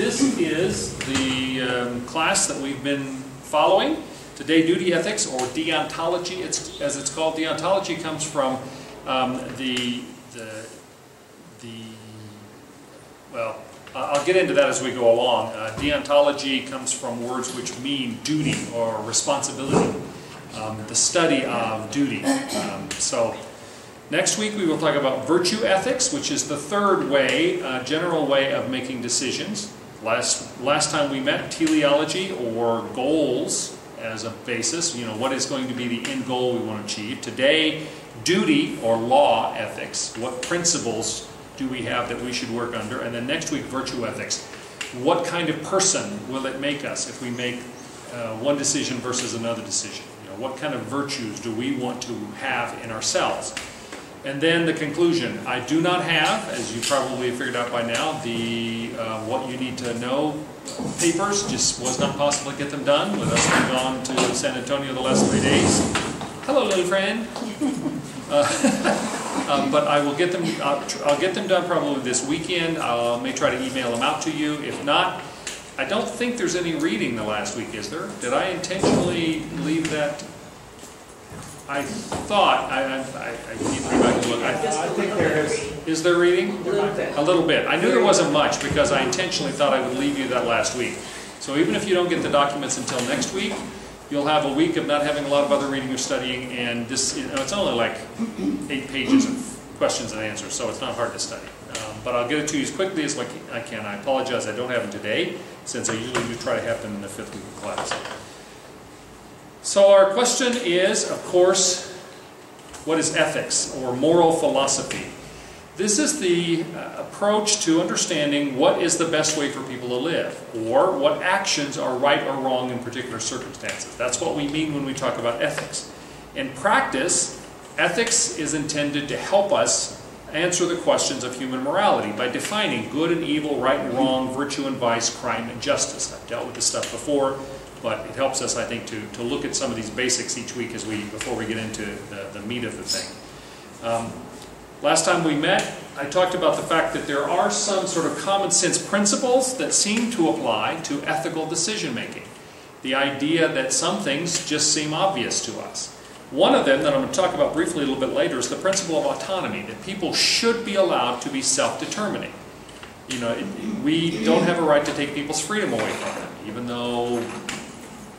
this is the um, class that we've been following. Today, duty ethics, or deontology, it's, as it's called. Deontology comes from um, the, the, the, well, I'll get into that as we go along. Uh, deontology comes from words which mean duty or responsibility, um, the study of duty. Um, so, next week we will talk about virtue ethics, which is the third way, uh, general way of making decisions. Last, last time we met, teleology or goals as a basis, you know, what is going to be the end goal we want to achieve. Today, duty or law ethics, what principles do we have that we should work under? And then next week, virtue ethics. What kind of person will it make us if we make uh, one decision versus another decision? You know, what kind of virtues do we want to have in ourselves? And then the conclusion. I do not have, as you probably figured out by now, the uh, what you need to know papers. Just was not possible to get them done with us being gone to San Antonio the last three days. Hello, little friend. Uh, um, but I will get them. I'll, I'll, get them done probably this weekend. I may try to email them out to you. If not, I don't think there's any reading the last week, is there? Did I intentionally leave that I thought, I, I, I need to go back and look. I, I think there is. Is there reading? A little bit. A little bit. I knew there wasn't much because I intentionally thought I would leave you that last week. So even if you don't get the documents until next week, you'll have a week of not having a lot of other reading or studying, and this, you know, it's only like eight pages of questions and answers, so it's not hard to study. Um, but I'll get it to you as quickly as I can. I apologize I don't have them today, since I usually do try to have them in the fifth week of class. So our question is, of course, what is ethics or moral philosophy? This is the uh, approach to understanding what is the best way for people to live, or what actions are right or wrong in particular circumstances. That's what we mean when we talk about ethics. In practice, ethics is intended to help us answer the questions of human morality by defining good and evil, right and wrong, virtue and vice, crime and justice. I've dealt with this stuff before but it helps us, I think, to, to look at some of these basics each week as we before we get into the, the meat of the thing. Um, last time we met, I talked about the fact that there are some sort of common sense principles that seem to apply to ethical decision making. The idea that some things just seem obvious to us. One of them that I'm going to talk about briefly a little bit later is the principle of autonomy, that people should be allowed to be self-determining. You know, we don't have a right to take people's freedom away from them, even though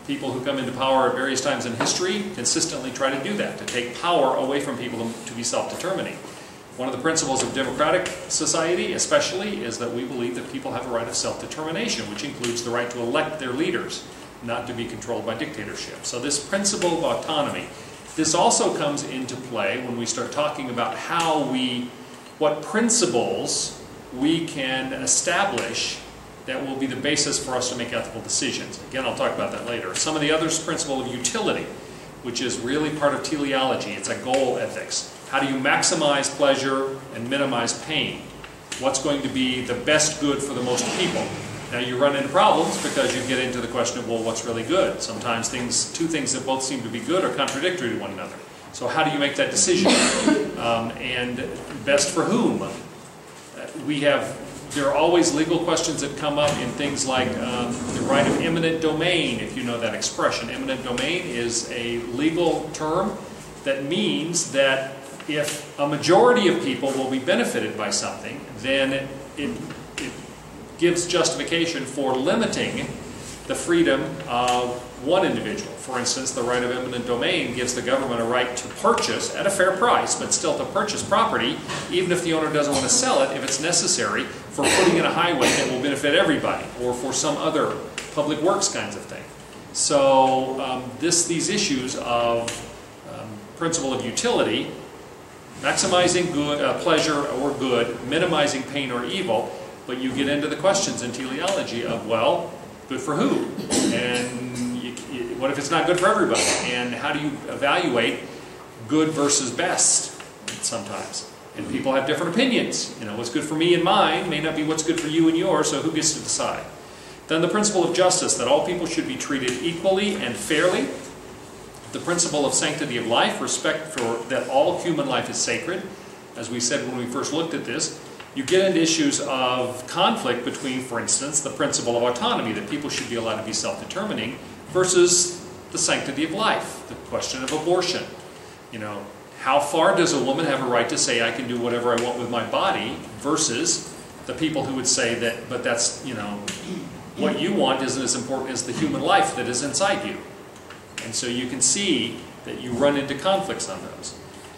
people who come into power at various times in history consistently try to do that, to take power away from people to be self-determining. One of the principles of democratic society, especially, is that we believe that people have a right of self-determination, which includes the right to elect their leaders, not to be controlled by dictatorship. So this principle of autonomy, this also comes into play when we start talking about how we, what principles we can establish that will be the basis for us to make ethical decisions. Again, I'll talk about that later. Some of the others, principle of utility, which is really part of teleology. It's a goal ethics. How do you maximize pleasure and minimize pain? What's going to be the best good for the most people? Now you run into problems because you get into the question of, well, what's really good? Sometimes things, two things that both seem to be good are contradictory to one another. So how do you make that decision? Um, and best for whom? We have there are always legal questions that come up in things like um, the right of eminent domain, if you know that expression. Eminent domain is a legal term that means that if a majority of people will be benefited by something, then it, it, it gives justification for limiting the freedom of one individual. For instance, the right of eminent domain gives the government a right to purchase at a fair price, but still to purchase property, even if the owner doesn't want to sell it, if it's necessary for putting in a highway that will benefit everybody, or for some other public works kinds of thing. So um, this, these issues of um, principle of utility, maximizing good, uh, pleasure or good, minimizing pain or evil, but you get into the questions in teleology of, well, good for who? And you, you, what if it's not good for everybody? And how do you evaluate good versus best sometimes? And people have different opinions. You know, what's good for me and mine may not be what's good for you and yours, so who gets to decide? Then the principle of justice, that all people should be treated equally and fairly. The principle of sanctity of life, respect for that all human life is sacred. As we said when we first looked at this, You get into issues of conflict between, for instance, the principle of autonomy, that people should be allowed to be self-determining, versus the sanctity of life, the question of abortion. You know, how far does a woman have a right to say I can do whatever I want with my body versus the people who would say that, but that's, you know, what you want isn't as important as the human life that is inside you. And so you can see that you run into conflicts on those.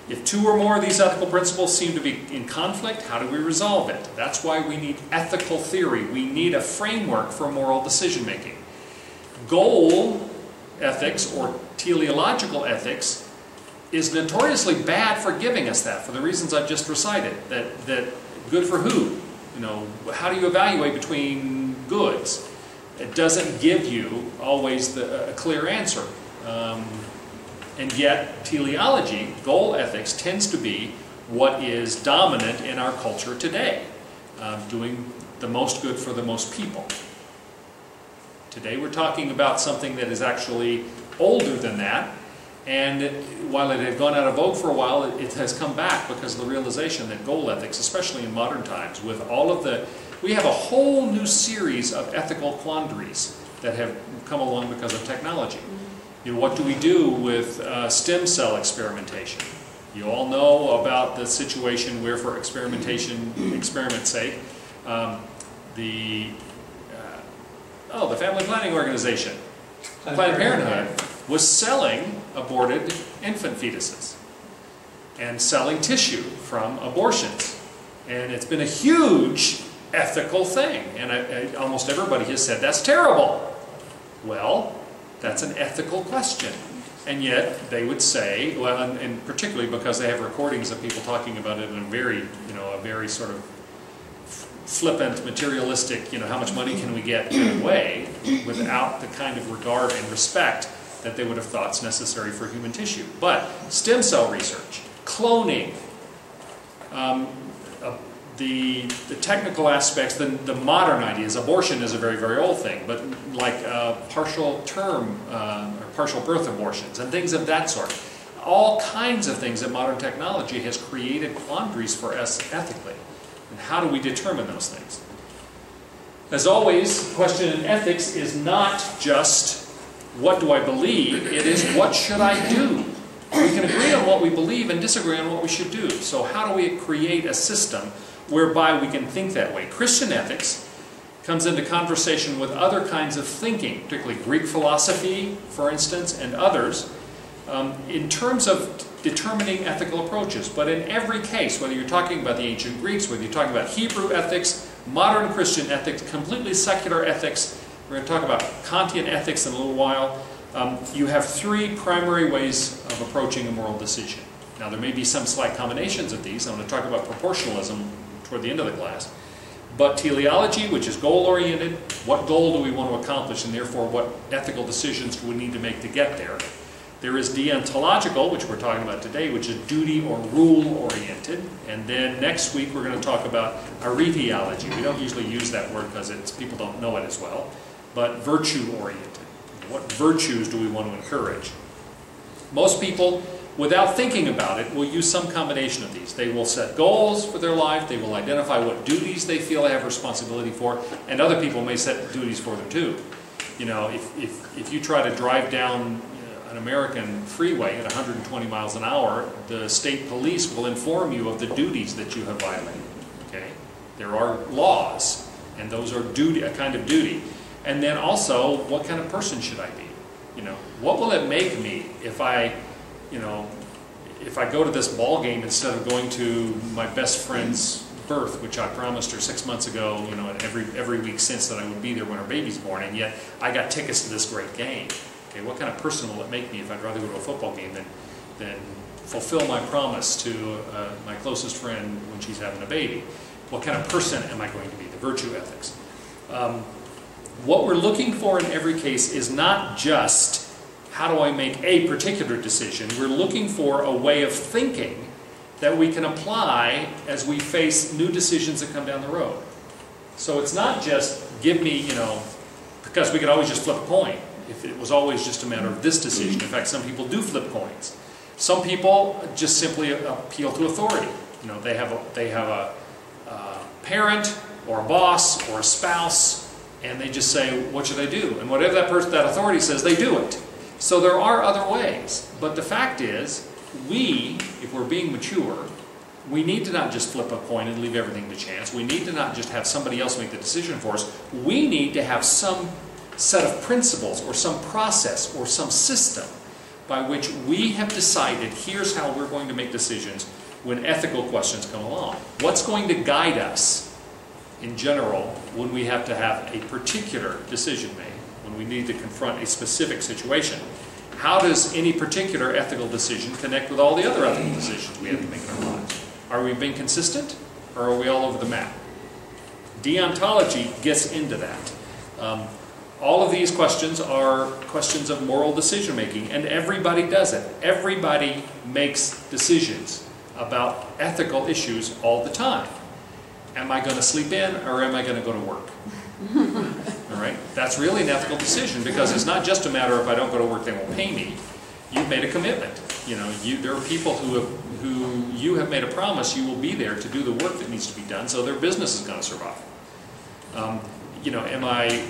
If two or more of these ethical principles seem to be in conflict, how do we resolve it? That's why we need ethical theory. We need a framework for moral decision making. Goal ethics or teleological ethics is notoriously bad for giving us that for the reasons I've just recited. That, that good for who? You know, how do you evaluate between goods? It doesn't give you always the, a clear answer. Um, and yet, teleology, goal ethics, tends to be what is dominant in our culture today, uh, doing the most good for the most people. Today we're talking about something that is actually older than that, and while it had gone out of vogue for a while, it, it has come back because of the realization that goal ethics, especially in modern times, with all of the, we have a whole new series of ethical quandaries that have come along because of technology. You know, what do we do with uh, stem cell experimentation? You all know about the situation where, for experimentation, experiment's sake, um, the uh, oh, the Family Planning Organization, Planned, Planned Parenthood, was selling aborted infant fetuses and selling tissue from abortions, and it's been a huge ethical thing, and I, I, almost everybody has said that's terrible. Well, that's an ethical question. And yet they would say, well, and, and, particularly because they have recordings of people talking about it in a very, you know, a very sort of flippant, materialistic, you know, how much money can we get kind of way, without the kind of regard and respect that they would have thought is necessary for human tissue. But stem cell research, cloning, um, the, the technical aspects, the, the modern ideas, abortion is a very, very old thing, but like uh, partial term uh, or partial birth abortions and things of that sort. All kinds of things that modern technology has created quandaries for us ethically. And how do we determine those things? As always, the question in ethics is not just what do I believe, it is what should I do? We can agree on what we believe and disagree on what we should do. So how do we create a system whereby we can think that way. Christian ethics comes into conversation with other kinds of thinking, particularly Greek philosophy, for instance, and others, um, in terms of determining ethical approaches. But in every case, whether you're talking about the ancient Greeks, whether you're talking about Hebrew ethics, modern Christian ethics, completely secular ethics, we're going to talk about Kantian ethics in a little while, um, you have three primary ways of approaching a moral decision. Now, there may be some slight combinations of these. I'm going to talk about proportionalism toward the end of the class. But teleology, which is goal-oriented, what goal do we want to accomplish, and therefore what ethical decisions do we need to make to get there? There is deontological, which we're talking about today, which is duty or rule-oriented. And then next week we're going to talk about aretiology. We don't usually use that word because people don't know it as well. But virtue-oriented. What virtues do we want to encourage? Most people without thinking about it, will use some combination of these. They will set goals for their life, they will identify what duties they feel they have responsibility for, and other people may set duties for them too. You know, if, if, if you try to drive down uh, an American freeway at 120 miles an hour, the state police will inform you of the duties that you have violated. Okay? There are laws, and those are duty, a kind of duty. And then also, what kind of person should I be? You know, what will it make me if I you know, if I go to this ball game instead of going to my best friend's birth, which I promised her six months ago, you know, every every week since that I would be there when her baby's born, and yet I got tickets to this great game. Okay, what kind of person will it make me if I'd rather go to a football game than than fulfill my promise to uh, my closest friend when she's having a baby? What kind of person am I going to be? The virtue ethics. Um, what we're looking for in every case is not just how do I make a particular decision? We're looking for a way of thinking that we can apply as we face new decisions that come down the road. So it's not just give me, you know, because we could always just flip a coin if it was always just a matter of this decision. In fact, some people do flip coins. Some people just simply appeal to authority. You know, they have a, they have a, uh, parent or a boss or a spouse, and they just say, what should I do? And whatever that person, that authority says, they do it. So there are other ways. But the fact is, we, if we're being mature, we need to not just flip a coin and leave everything to chance. We need to not just have somebody else make the decision for us. We need to have some set of principles or some process or some system by which we have decided here's how we're going to make decisions when ethical questions come along. What's going to guide us in general when we have to have a particular decision made, when we need to confront a specific situation? How does any particular ethical decision connect with all the other ethical decisions we have to make in our lives? Are we being consistent or are we all over the map? Deontology gets into that. Um, all of these questions are questions of moral decision making, and everybody does it. Everybody makes decisions about ethical issues all the time. Am I going to sleep in or am I going to go to work? all right? That's really an ethical decision because it's not just a matter of if I don't go to work, they won't pay me. You've made a commitment. You know, you, there are people who have, who you have made a promise you will be there to do the work that needs to be done, so their business is going to survive. Um, you know, am I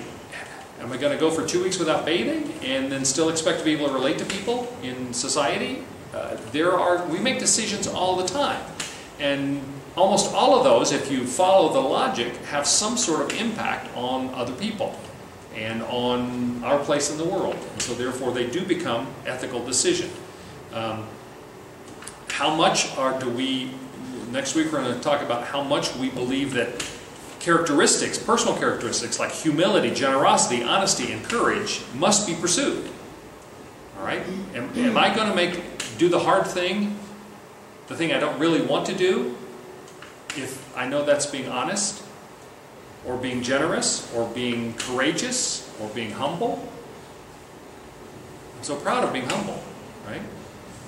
Am I going to go for two weeks without bathing and then still expect to be able to relate to people in society? Uh, there are, we make decisions all the time. And almost all of those, if you follow the logic, have some sort of impact on other people and on our place in the world. And so therefore they do become ethical decision. Um, how much are, do we, next week we're going to talk about how much we believe that characteristics, personal characteristics like humility, generosity, honesty, and courage must be pursued. All right? Am, am I going to make do the hard thing, the thing I don't really want to do, if I know that's being honest, or being generous, or being courageous, or being humble? I'm so proud of being humble, right?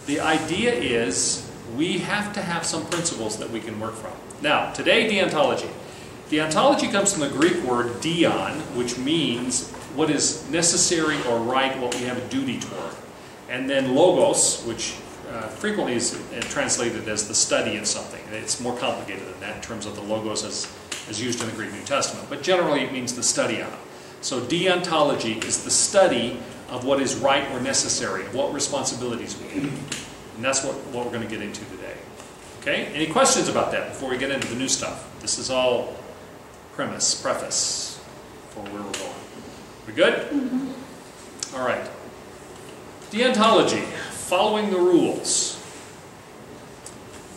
The idea is we have to have some principles that we can work from. Now, today, deontology. Deontology comes from the Greek word deon, which means what is necessary or right, what we have a duty toward. And then logos, which uh, frequently is translated as the study of something. It's more complicated than that in terms of the logos as, as used in the Greek New Testament. But generally it means the study of. So deontology is the study of what is right or necessary, what responsibilities we have. And that's what, what we're going to get into today. Okay? Any questions about that before we get into the new stuff? This is all premise, preface for where we're going. We good? Mm -hmm. All right. Deontology, following the rules.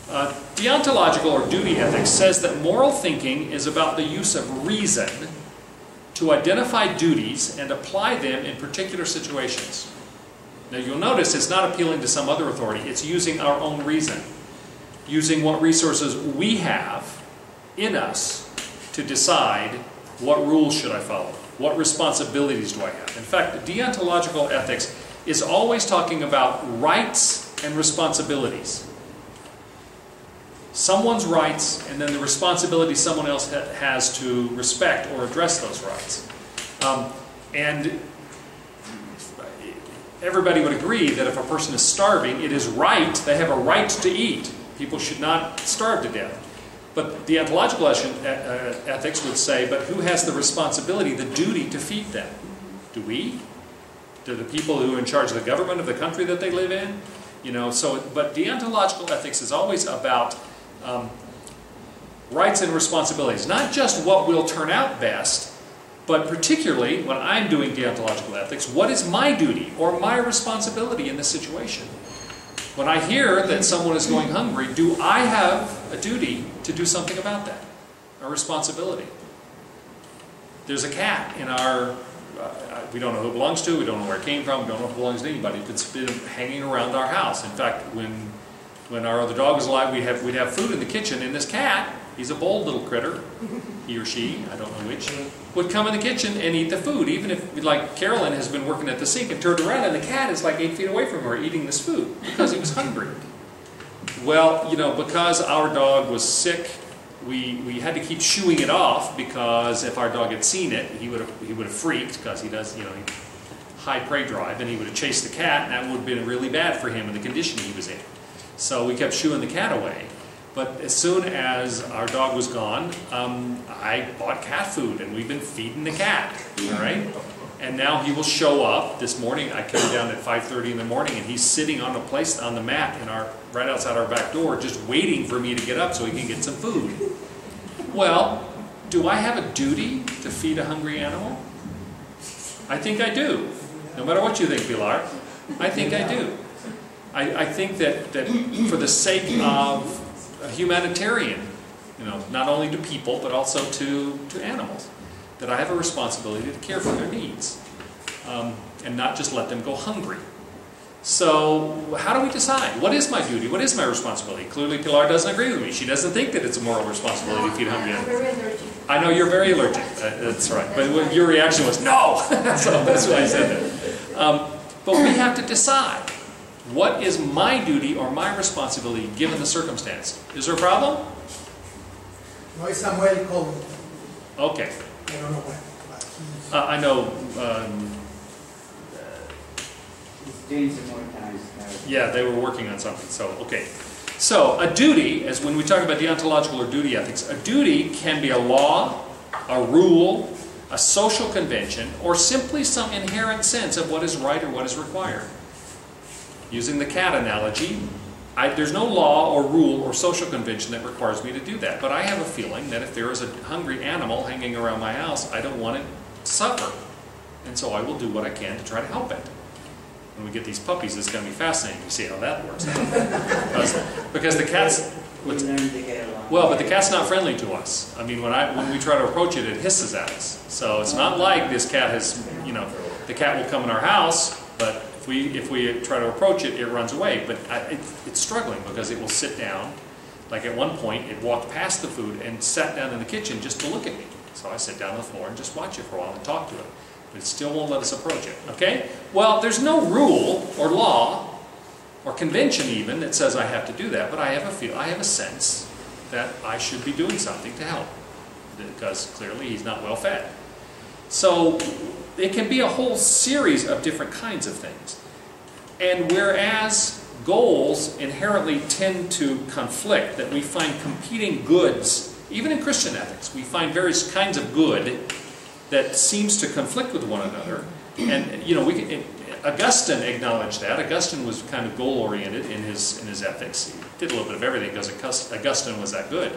Uh, deontological or duty ethics says that moral thinking is about the use of reason to identify duties and apply them in particular situations. Now you'll notice it's not appealing to some other authority, it's using our own reason, using what resources we have in us to decide what rules should I follow, what responsibilities do I have. In fact, deontological ethics is always talking about rights and responsibilities. Someone's rights and then the responsibility someone else ha has to respect or address those rights. Um, and everybody would agree that if a person is starving, it is right, they have a right to eat. People should not starve to death. But deontological ethics would say, but who has the responsibility, the duty to feed them? Do we? Do the people who are in charge of the government of the country that they live in? You know, so, but deontological ethics is always about um, rights and responsibilities. Not just what will turn out best, but particularly when I'm doing deontological ethics, what is my duty or my responsibility in this situation? When I hear that someone is going hungry, do I have a duty to do something about that? A responsibility. There's a cat in our, uh, we don't know who it belongs to, we don't know where it came from, we don't know if it belongs to anybody. It's been hanging around our house. In fact, when when our other dog was alive, we have, we'd have food in the kitchen, and this cat, he's a bold little critter, he or she, I don't know which, would come in the kitchen and eat the food, even if, like, Carolyn has been working at the sink and turned around, and the cat is like eight feet away from her eating this food, because he was hungry. Well, you know, because our dog was sick, we, we had to keep shooing it off, because if our dog had seen it, he would have, he would have freaked, because he does, you know, high prey drive, and he would have chased the cat, and that would have been really bad for him in the condition he was in. So we kept shooing the cat away. But as soon as our dog was gone, um, I bought cat food and we've been feeding the cat, all right? And now he will show up. This morning, I came down at 5.30 in the morning and he's sitting on a place on the mat in our, right outside our back door just waiting for me to get up so he can get some food. Well, do I have a duty to feed a hungry animal? I think I do. No matter what you think, Pilar, I think I do. I, I think that, that for the sake of a humanitarian, you know, not only to people, but also to, to animals, that I have a responsibility to care for their needs um, and not just let them go hungry. So how do we decide? What is my duty? What is my responsibility? Clearly Pilar doesn't agree with me. She doesn't think that it's a moral responsibility to feed hungry animals. I know you're very allergic. Uh, that's right. But your reaction was no. so that's why I said that. Um, but we have to decide. What is my duty or my responsibility given the circumstance? Is there a problem? No, it's Samuel called. Okay. I don't know when. Uh, I know. Um, doing some more times. yeah, they were working on something. So okay. So a duty, as when we talk about deontological or duty ethics, a duty can be a law, a rule, a social convention, or simply some inherent sense of what is right or what is required. Using the cat analogy, I, there's no law or rule or social convention that requires me to do that. But I have a feeling that if there is a hungry animal hanging around my house, I don't want it to suffer. And so I will do what I can to try to help it. When we get these puppies, it's going to be fascinating to see how that works because, because the cat's... We learn to get along. Well, but the cat's not friendly to us. I mean, when I when we try to approach it, it hisses at us. So it's not like this cat has, you know, the cat will come in our house, but we if we try to approach it, it runs away. But I, it, it's struggling because it will sit down. Like at one point, it walked past the food and sat down in the kitchen just to look at me. So I sit down on the floor and just watch it for a while and talk to it. But it still won't let us approach it. Okay? Well, there's no rule or law or convention even that says I have to do that, but I have a feel, I have a sense that I should be doing something to help because clearly he's not well fed. So it can be a whole series of different kinds of things. And whereas goals inherently tend to conflict, that we find competing goods, even in Christian ethics, we find various kinds of good that seems to conflict with one another. And, you know, we can, Augustine acknowledged that. Augustine was kind of goal-oriented in his, in his ethics. He did a little bit of everything because Augustine was that good.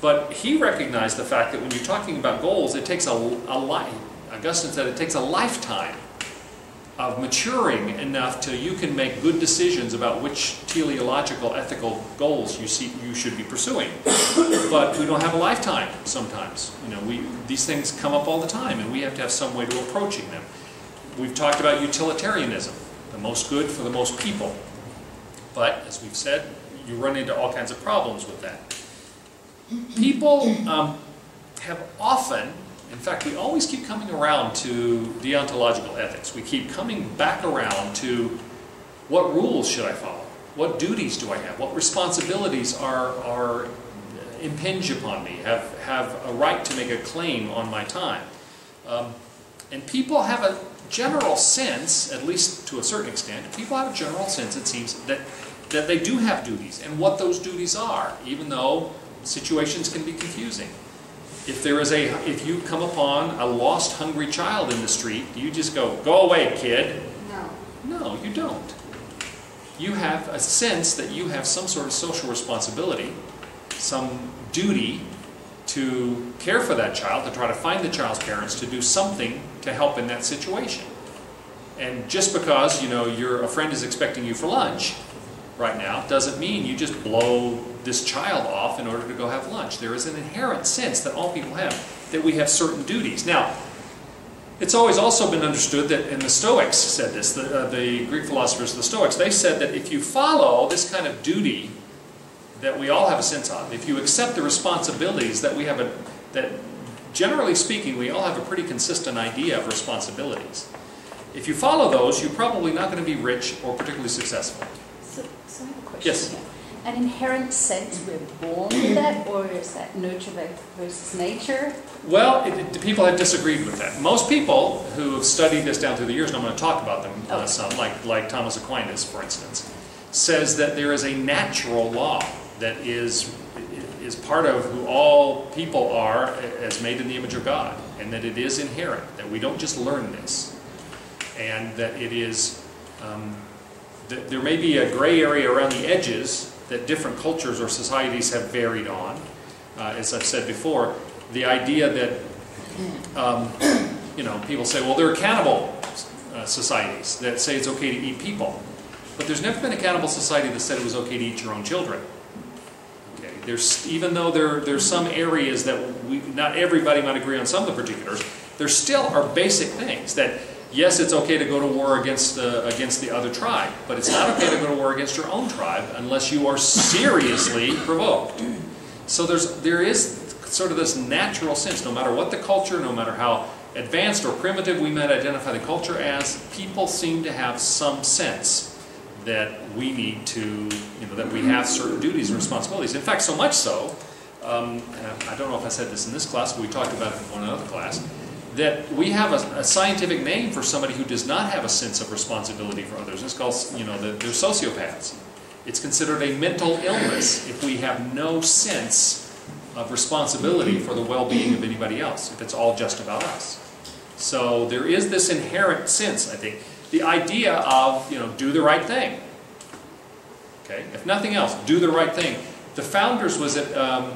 But he recognized the fact that when you're talking about goals, it takes a, a life. Augustine said it takes a lifetime of maturing enough till you can make good decisions about which teleological, ethical goals you see you should be pursuing. But we don't have a lifetime sometimes. You know, we these things come up all the time, and we have to have some way to approaching them. We've talked about utilitarianism, the most good for the most people. But as we've said, you run into all kinds of problems with that. People um, have often in fact, we always keep coming around to deontological ethics. We keep coming back around to what rules should I follow? What duties do I have? What responsibilities are, are impinge upon me, have, have a right to make a claim on my time? Um, and people have a general sense, at least to a certain extent, people have a general sense, it seems, that, that they do have duties and what those duties are, even though situations can be confusing. If there is a, if you come upon a lost, hungry child in the street, do you just go, go away, kid? No. No, you don't. You have a sense that you have some sort of social responsibility, some duty to care for that child, to try to find the child's parents, to do something to help in that situation. And just because, you know, your, a friend is expecting you for lunch right now, doesn't mean you just blow this child off in order to go have lunch. There is an inherent sense that all people have, that we have certain duties. Now, it's always also been understood that, and the Stoics said this, the, uh, the Greek philosophers, the Stoics, they said that if you follow this kind of duty that we all have a sense of, if you accept the responsibilities that we have, a, that generally speaking, we all have a pretty consistent idea of responsibilities. If you follow those, you're probably not going to be rich or particularly successful. So, so I have a question. Yes. An inherent sense we're born with that, or is that nurture versus nature? Well, it, it- people have disagreed with that. Most people who have studied this down through the years, and I'm going to talk about them uh, some, like, like Thomas Aquinas, for instance, says that there is a natural law that is, is part of who all people are as made in the image of God, and that it is inherent, that we don't just learn this, and that it is, um, there may be a gray area around the edges that different cultures or societies have varied on. Uh, as I've said before, the idea that, um, you know, people say, well, there are cannibal uh, societies that say it's okay to eat people. But there's never been a cannibal society that said it was okay to eat your own children. Okay, there's even though there there's some areas that we not everybody might agree on some of the particulars, there still are basic things that yes, it's okay to go to war against the against the other tribe, but it's not okay to go to war against your own tribe unless you are seriously provoked. So there's there is sort of this natural sense, no matter what the culture, no matter how advanced or primitive we might identify the culture as, people seem to have some sense that we need to, you know, that we have certain duties and responsibilities. In fact, so much so, um, I don't know if I said this in this class, but we talked about it in one other class, that we have a, a, scientific name for somebody who does not have a sense of responsibility for others. It's called, you know, the, they're sociopaths. It's considered a mental illness if we have no sense of responsibility for the well-being of anybody else, if it's all just about us. So there is this inherent sense, I think, the idea of, you know, do the right thing. Okay, if nothing else, do the right thing. The founders was it um,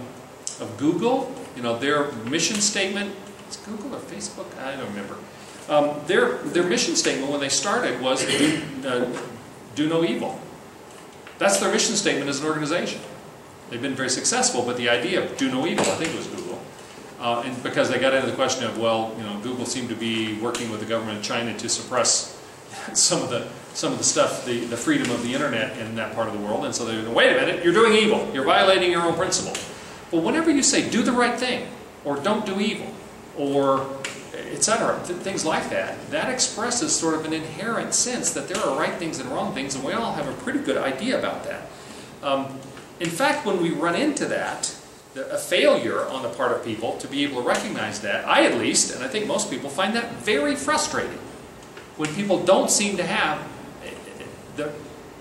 of Google, you know, their mission statement, it's Google or Facebook, I don't remember. Um, their, their mission statement when they started was do, uh, do no evil. That's their mission statement as an organization. They've been very successful, but the idea of do no evil, I think it was Google. Uh, and because they got into the question of, well, you know, Google seemed to be working with the government of China to suppress some of the some of the stuff, the, the freedom of the internet in that part of the world. And so they go, wait a minute, you're doing evil. You're violating your own principle. But whenever you say do the right thing, or don't do evil, or etc., th things like that, that expresses sort of an inherent sense that there are right things and wrong things, and we all have a pretty good idea about that. Um, in fact, when we run into that, a failure on the part of people to be able to recognize that, I at least, and I think most people, find that very frustrating when people don't seem to have the,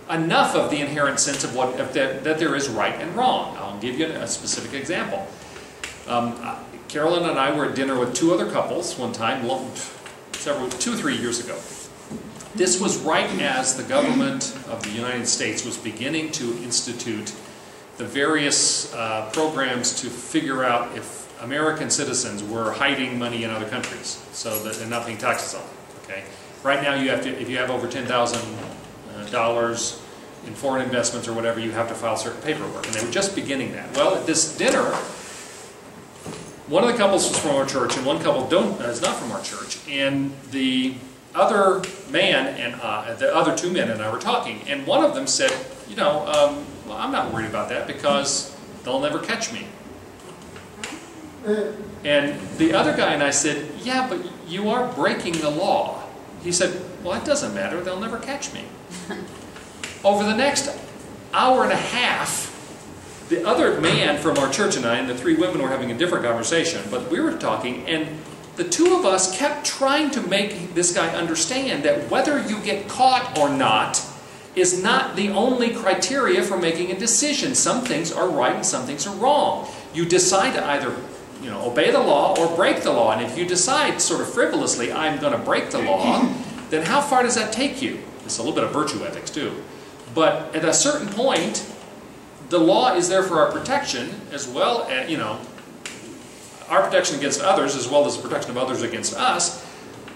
enough of the inherent sense of what of that, that there is right and wrong. I'll give you a specific example. Um, Carolyn and I were at dinner with two other couples one time, several, two or three years ago. This was right as the government of the United States was beginning to institute the various uh, programs to figure out if American citizens were hiding money in other countries so that they're not paying taxes on it. Okay? Right now, you have to, if you have over ten thousand uh, dollars in foreign investments or whatever, you have to file certain paperwork. And they were just beginning that. Well, at this dinner, one of the couples was from our church, and one couple don't uh, is not from our church. And the other man and uh, the other two men and I were talking, and one of them said, "You know, um, well, I'm not worried about that because they'll never catch me." And the other guy and I said, "Yeah, but you are breaking the law." He said, well, it doesn't matter. They'll never catch me. Over the next hour and a half, the other man from our church and I and the three women were having a different conversation, but we were talking, and the two of us kept trying to make this guy understand that whether you get caught or not is not the only criteria for making a decision. Some things are right and some things are wrong. You decide to either you know, obey the law or break the law. And if you decide sort of frivolously, I'm going to break the law, then how far does that take you? It's a little bit of virtue ethics too. But at a certain point, the law is there for our protection as well as, you know, our protection against others as well as the protection of others against us.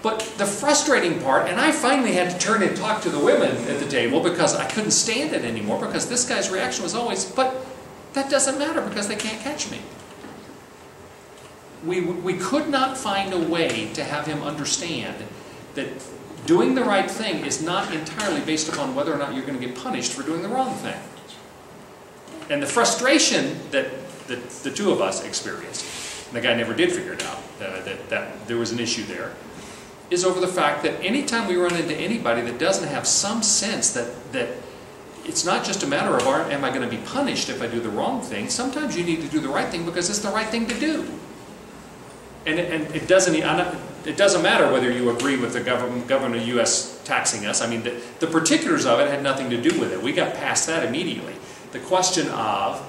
But the frustrating part, and I finally had to turn and talk to the women at the table because I couldn't stand it anymore because this guy's reaction was always, but that doesn't matter because they can't catch me we, we could not find a way to have him understand that doing the right thing is not entirely based upon whether or not you're going to get punished for doing the wrong thing. And the frustration that, that the two of us experienced, and the guy never did figure it out, uh, that, that there was an issue there, is over the fact that anytime we run into anybody that doesn't have some sense that, that it's not just a matter of am I going to be punished if I do the wrong thing, sometimes you need to do the right thing because it's the right thing to do and, and it doesn't it doesn't matter whether you agree with the government, government of U.S. taxing us. I mean, the, the particulars of it had nothing to do with it. We got past that immediately. The question of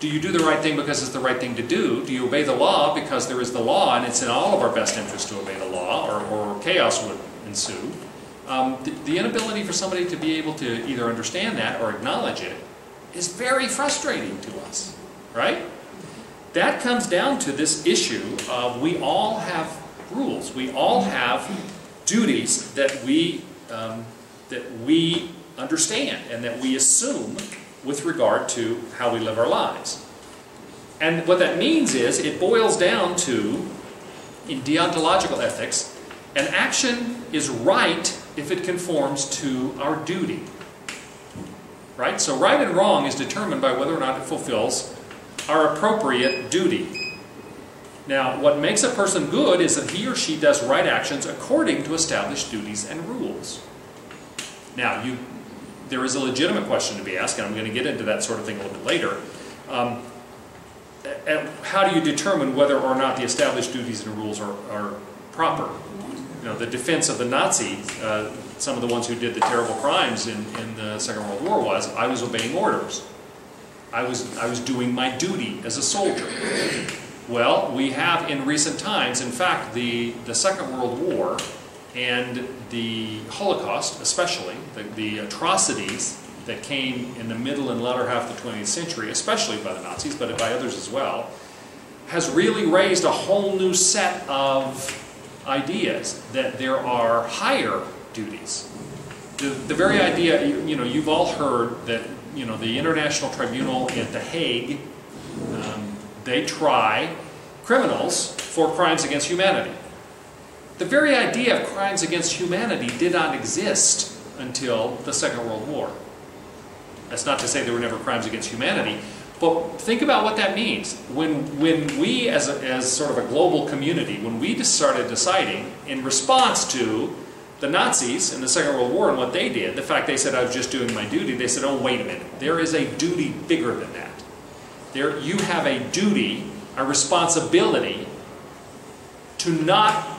Do you do the right thing because it's the right thing to do? Do you obey the law because there is the law and it's in all of our best interest to obey the law or, or chaos would ensue? Um, the, the inability for somebody to be able to either understand that or acknowledge it is very frustrating to us, right? That comes down to this issue of we all have rules. We all have duties that we, um, that we understand and that we assume with regard to how we live our lives. And what that means is it boils down to, in deontological ethics, an action is right if it conforms to our duty. Right? So right and wrong is determined by whether or not it fulfills our appropriate duty. Now, what makes a person good is that he or she does right actions according to established duties and rules. Now, you there is a legitimate question to be asked, and I'm going to get into that sort of thing a little bit later. Um, how do you determine whether or not the established duties and rules are, are proper? You know, the defense of the Nazi, uh, some of the ones who did the terrible crimes in, in the Second World War was, I was obeying orders. I was, I was doing my duty as a soldier. Well, we have in recent times, in fact, the, the Second World War and the Holocaust, especially, the, the atrocities that came in the middle and latter half of the 20th century, especially by the Nazis, but by others as well, has really raised a whole new set of ideas that there are higher duties. The, the very idea, you, you know, you've all heard that, you know, the International Tribunal at The Hague, um, they try criminals for crimes against humanity. The very idea of crimes against humanity did not exist until the Second World War. That's not to say there were never crimes against humanity, but think about what that means. When, when we, as, a, as sort of a global community, when we just started deciding in response to the Nazis in the Second World War and what they did, the fact they said I was just doing my duty, they said, oh, wait a minute, there is a duty bigger than that. There, you have a duty, a responsibility to not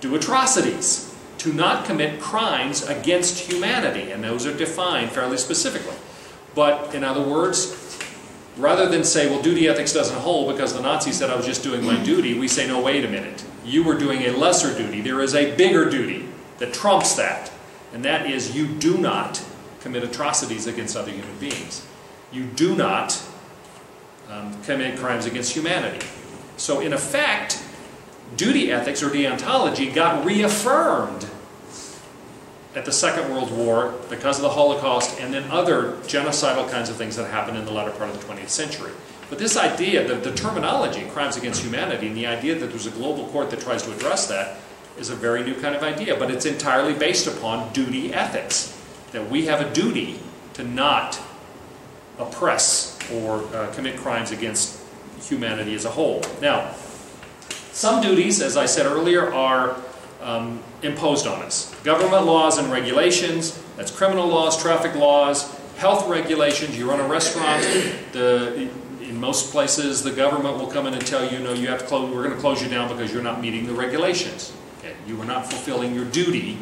do atrocities, to not commit crimes against humanity, and those are defined fairly specifically. But in other words, rather than say, well, duty ethics doesn't hold because the Nazis said I was just doing my duty, we say, no, wait a minute. You were doing a lesser duty. There is a bigger duty that trumps that, and that is you do not commit atrocities against other human beings. You do not um, commit crimes against humanity. So in effect, duty ethics or deontology got reaffirmed at the Second World War because of the Holocaust and then other genocidal kinds of things that happened in the latter part of the 20th century. But this idea, the, the terminology, crimes against humanity, and the idea that there's a global court that tries to address that is a very new kind of idea, but it's entirely based upon duty ethics. That we have a duty to not oppress or uh, commit crimes against humanity as a whole. Now, some duties, as I said earlier, are um, imposed on us. Government laws and regulations, that's criminal laws, traffic laws, health regulations. You run a restaurant, the, in most places the government will come in and tell you, no, you have to close, we're going to close you down because you're not meeting the regulations. Okay? You are not fulfilling your duty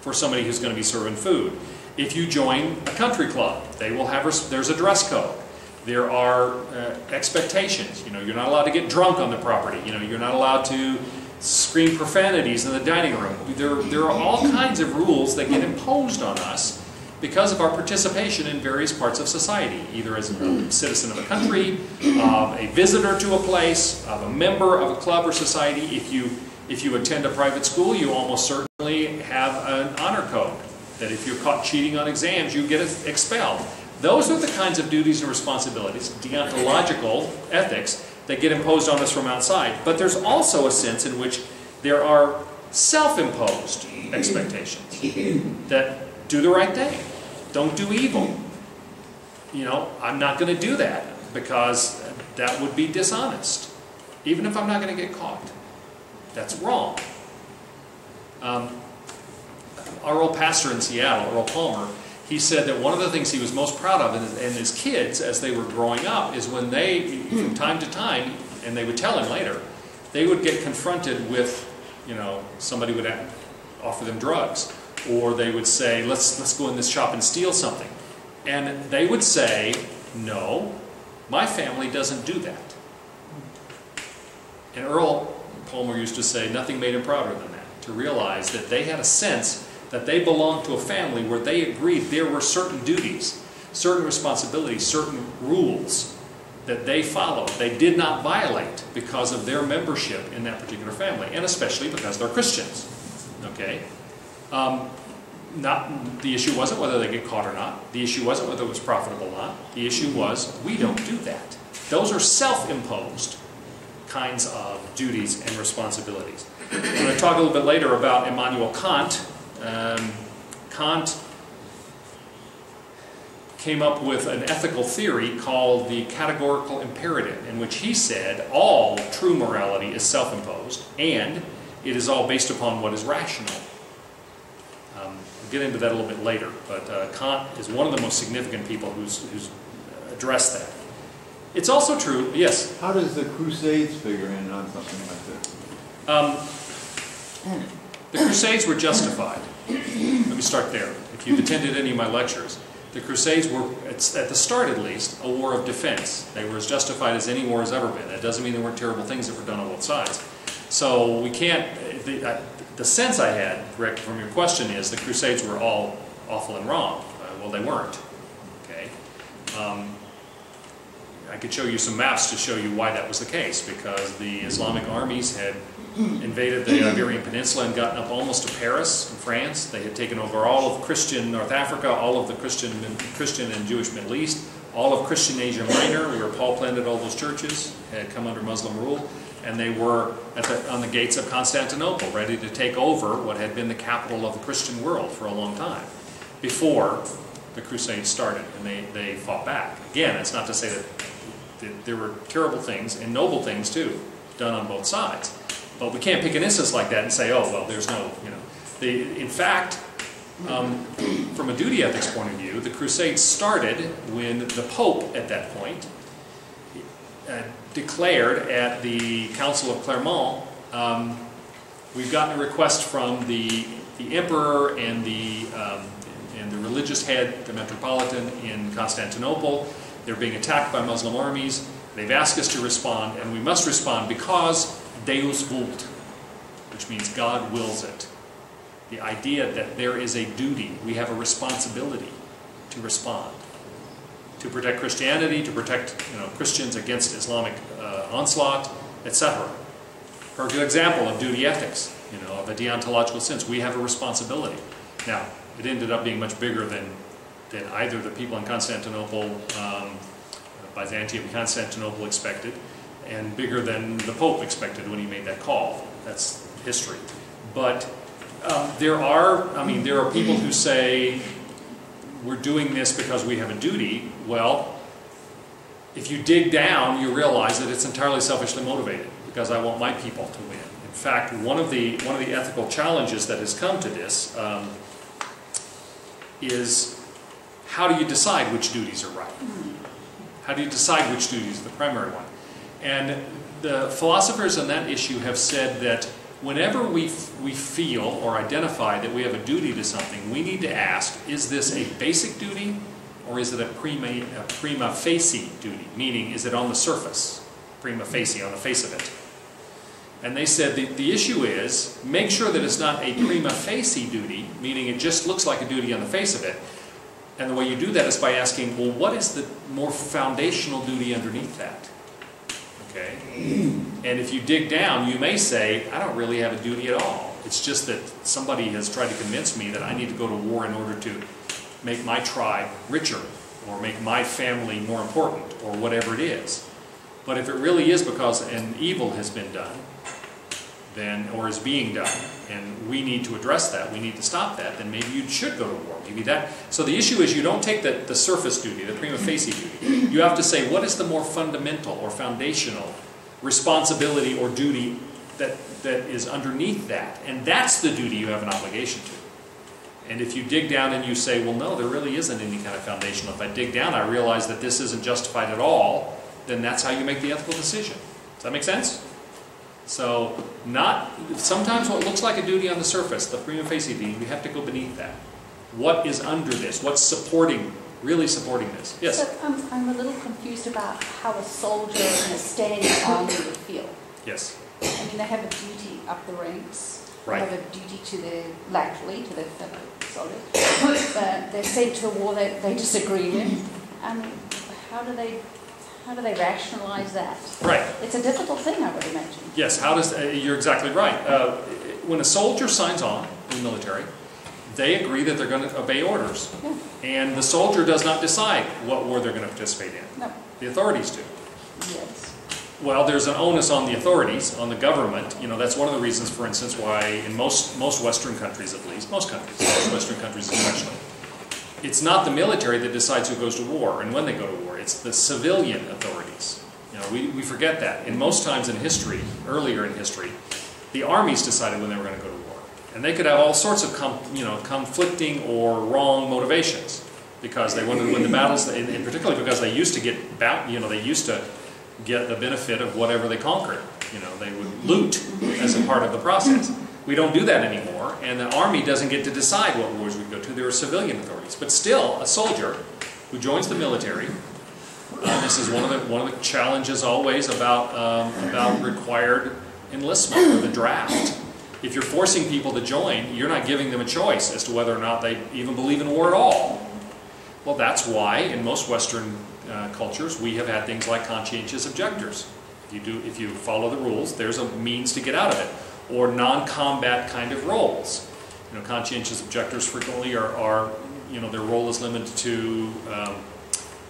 for somebody who's going to be serving food. If you join a country club, they will have, there's a dress code. There are uh, expectations. You know, you're not allowed to get drunk on the property. You know, you're not allowed to scream profanities in the dining room. There, there are all kinds of rules that get imposed on us because of our participation in various parts of society, either as a citizen of a country, of a visitor to a place, of a member of a club or society. If you, if you attend a private school, you almost certainly have an honor code, that if you're caught cheating on exams, you get expelled. Those are the kinds of duties and responsibilities, deontological ethics, that get imposed on us from outside. But there's also a sense in which there are self-imposed expectations that do the right thing, don't do evil. You know, I'm not going to do that because that would be dishonest, even if I'm not going to get caught. That's wrong. Um, our old pastor in Seattle, Earl Palmer, he said that one of the things he was most proud of and his, his kids as they were growing up is when they, from hmm. time to time, and they would tell him later, they would get confronted with, you know, somebody would offer them drugs, or they would say, let's, let's go in this shop and steal something. And they would say, no, My family doesn't do that. And Earl Palmer used to say, nothing made him prouder than that, to realize that they had a sense that they belonged to a family where they agreed there were certain duties, certain responsibilities, certain rules that they followed. They did not violate because of their membership in that particular family, and especially because they're Christians. Okay? Um, not, the issue wasn't whether they get caught or not. The issue wasn't whether it was profitable or not. The issue was we don't do that. Those are self-imposed kinds of duties and responsibilities. I'm going to talk a little bit later about Immanuel Kant. Um, Kant came up with an ethical theory called the categorical imperative, in which he said all true morality is self-imposed and it is all based upon what is rational. Um, I'll get into that a little bit later, but uh, Kant is one of the most significant people who's, who's addressed that. It's also true, yes, How does the Crusades figure in on something like this? um, the Crusades were justified. Let me start there. If you've attended any of my lectures, the Crusades were, at the start at least, a war of defense. They were as justified as any war has ever been. That doesn't mean there weren't terrible things that were done on both sides. So we can't, the, I- the sense I had, Rick, from your question is the Crusades were all awful and wrong. Uh, Well, they weren't, okay? Um, I could show you some maps to show you why that was the case, because the Islamic armies had Mm-hmm. invaded the uh, mm-hmm. Iberian Peninsula and gotten up almost to Paris in France. They had taken over all of Christian North Africa, all of the Christian, Christian and Jewish Middle East, all of Christian Asia Minor, where Paul planted all those churches, had come under Muslim rule, and they were at the, on the gates of Constantinople, ready to take over what had been the capital of the Christian world for a long time, before the Crusades started, and they, they fought back. Again, it's not to say that that there were terrible things, and noble things too, done on both sides. But we can't pick an instance like that and say, oh, well, there's no, you know. The, in fact, um, from a duty ethics point of view, the Crusades started when the Pope, at that point, uh, declared at the Council of Clermont, um, we've gotten a request from the, the Emperor and the, um, and the religious head, the Metropolitan in Constantinople. They're being attacked by Muslim armies. They've asked us to respond, and we must respond because Deus vult, which means God wills it. The idea that there is a duty, we have a responsibility to respond, to protect Christianity, to protect you know, Christians against Islamic uh, onslaught, etc. For a good example of duty ethics, you know, of a deontological sense, we have a responsibility. Now, it ended up being much bigger than, than either the people in Constantinople, um, Byzantium, Constantinople expected, and bigger than the Pope expected when he made that call. That's history. But um, there are, I mean, there are people who say we're doing this because we have a duty. Well, if you dig down, you realize that it's entirely selfishly motivated because I want my people to win. In fact, one of the one of the ethical challenges that has come to this um, is how do you decide which duties are right? How do you decide which duty is the primary one? And the philosophers on that issue have said that whenever we, we feel or identify that we have a duty to something, we need to ask, is this a basic duty or is it a prima, a prima facie duty? Meaning, is it on the surface? Prima facie, on the face of it. And they said the, the issue is, make sure that it's not a prima facie duty, meaning it just looks like a duty on the face of it. And the way you do that is by asking, well, what is the more foundational duty underneath that? Okay? And if you dig down, you may say, I don't really have a duty at all. It's just that somebody has tried to convince me that I need to go to war in order to make my tribe richer or make my family more important or whatever it is. But if it really is because an evil has been done, then or is being done, and we need to address that, we need to stop that, then maybe you should go to war. Maybe that. So the issue is you don't take the, the surface duty, the prima facie duty. You have to say what is the more fundamental or foundational responsibility or duty that, that is underneath that, and that's the duty you have an obligation to. And if you dig down and you say, well, no, there really isn't any kind of foundational. If I dig down, I realize that this isn't justified at all, then that's how you make the ethical decision. Does that make sense? So, not sometimes what looks like a duty on the surface, the prima facie duty, we have to go beneath that. What is under this? What's supporting really supporting this. Yes? So I'm, I'm a little confused about how a soldier in a standing army would feel. Yes. I mean, they have a duty up the ranks. Right. They have a duty to their laterally, to their fellow soldiers. but they're sent to a war they, they disagree with. I mean, how do they, how do they rationalise that? Right. It's a difficult thing, I would imagine. Yes, how does, uh, you're exactly right. Uh, When a soldier signs on in the military, they agree that they're going to obey orders. Yeah. And the soldier does not decide what war they're going to participate in. No. The authorities do. Yes. Well, there's an onus on the authorities, on the government. You know, that's one of the reasons, for instance, why in most, most Western countries at least, most countries, most Western countries especially, it's not the military that decides who goes to war and when they go to war. It's the civilian authorities. You know, we, we forget that. And most times in history, earlier in history, the armies decided when they were going to go to war. And they could have all sorts of, you know, conflicting or wrong motivations because they wanted to win the battles, and, and particularly because they used to get, you know, they used to get the benefit of whatever they conquered. You know, they would loot as a part of the process. We don't do that anymore, and the army doesn't get to decide what wars we go to. There are civilian authorities, but still, a soldier who joins the military. Uh, this is one of the one of the challenges always about um, about required enlistment or the draft. If you're forcing people to join, you're not giving them a choice as to whether or not they even believe in war at all. Well, that's why in most Western uh, cultures we have had things like conscientious objectors. If you do, if you follow the rules, there's a means to get out of it. Or non-combat kind of roles. You know, conscientious objectors frequently are, are you know, their role is limited to um,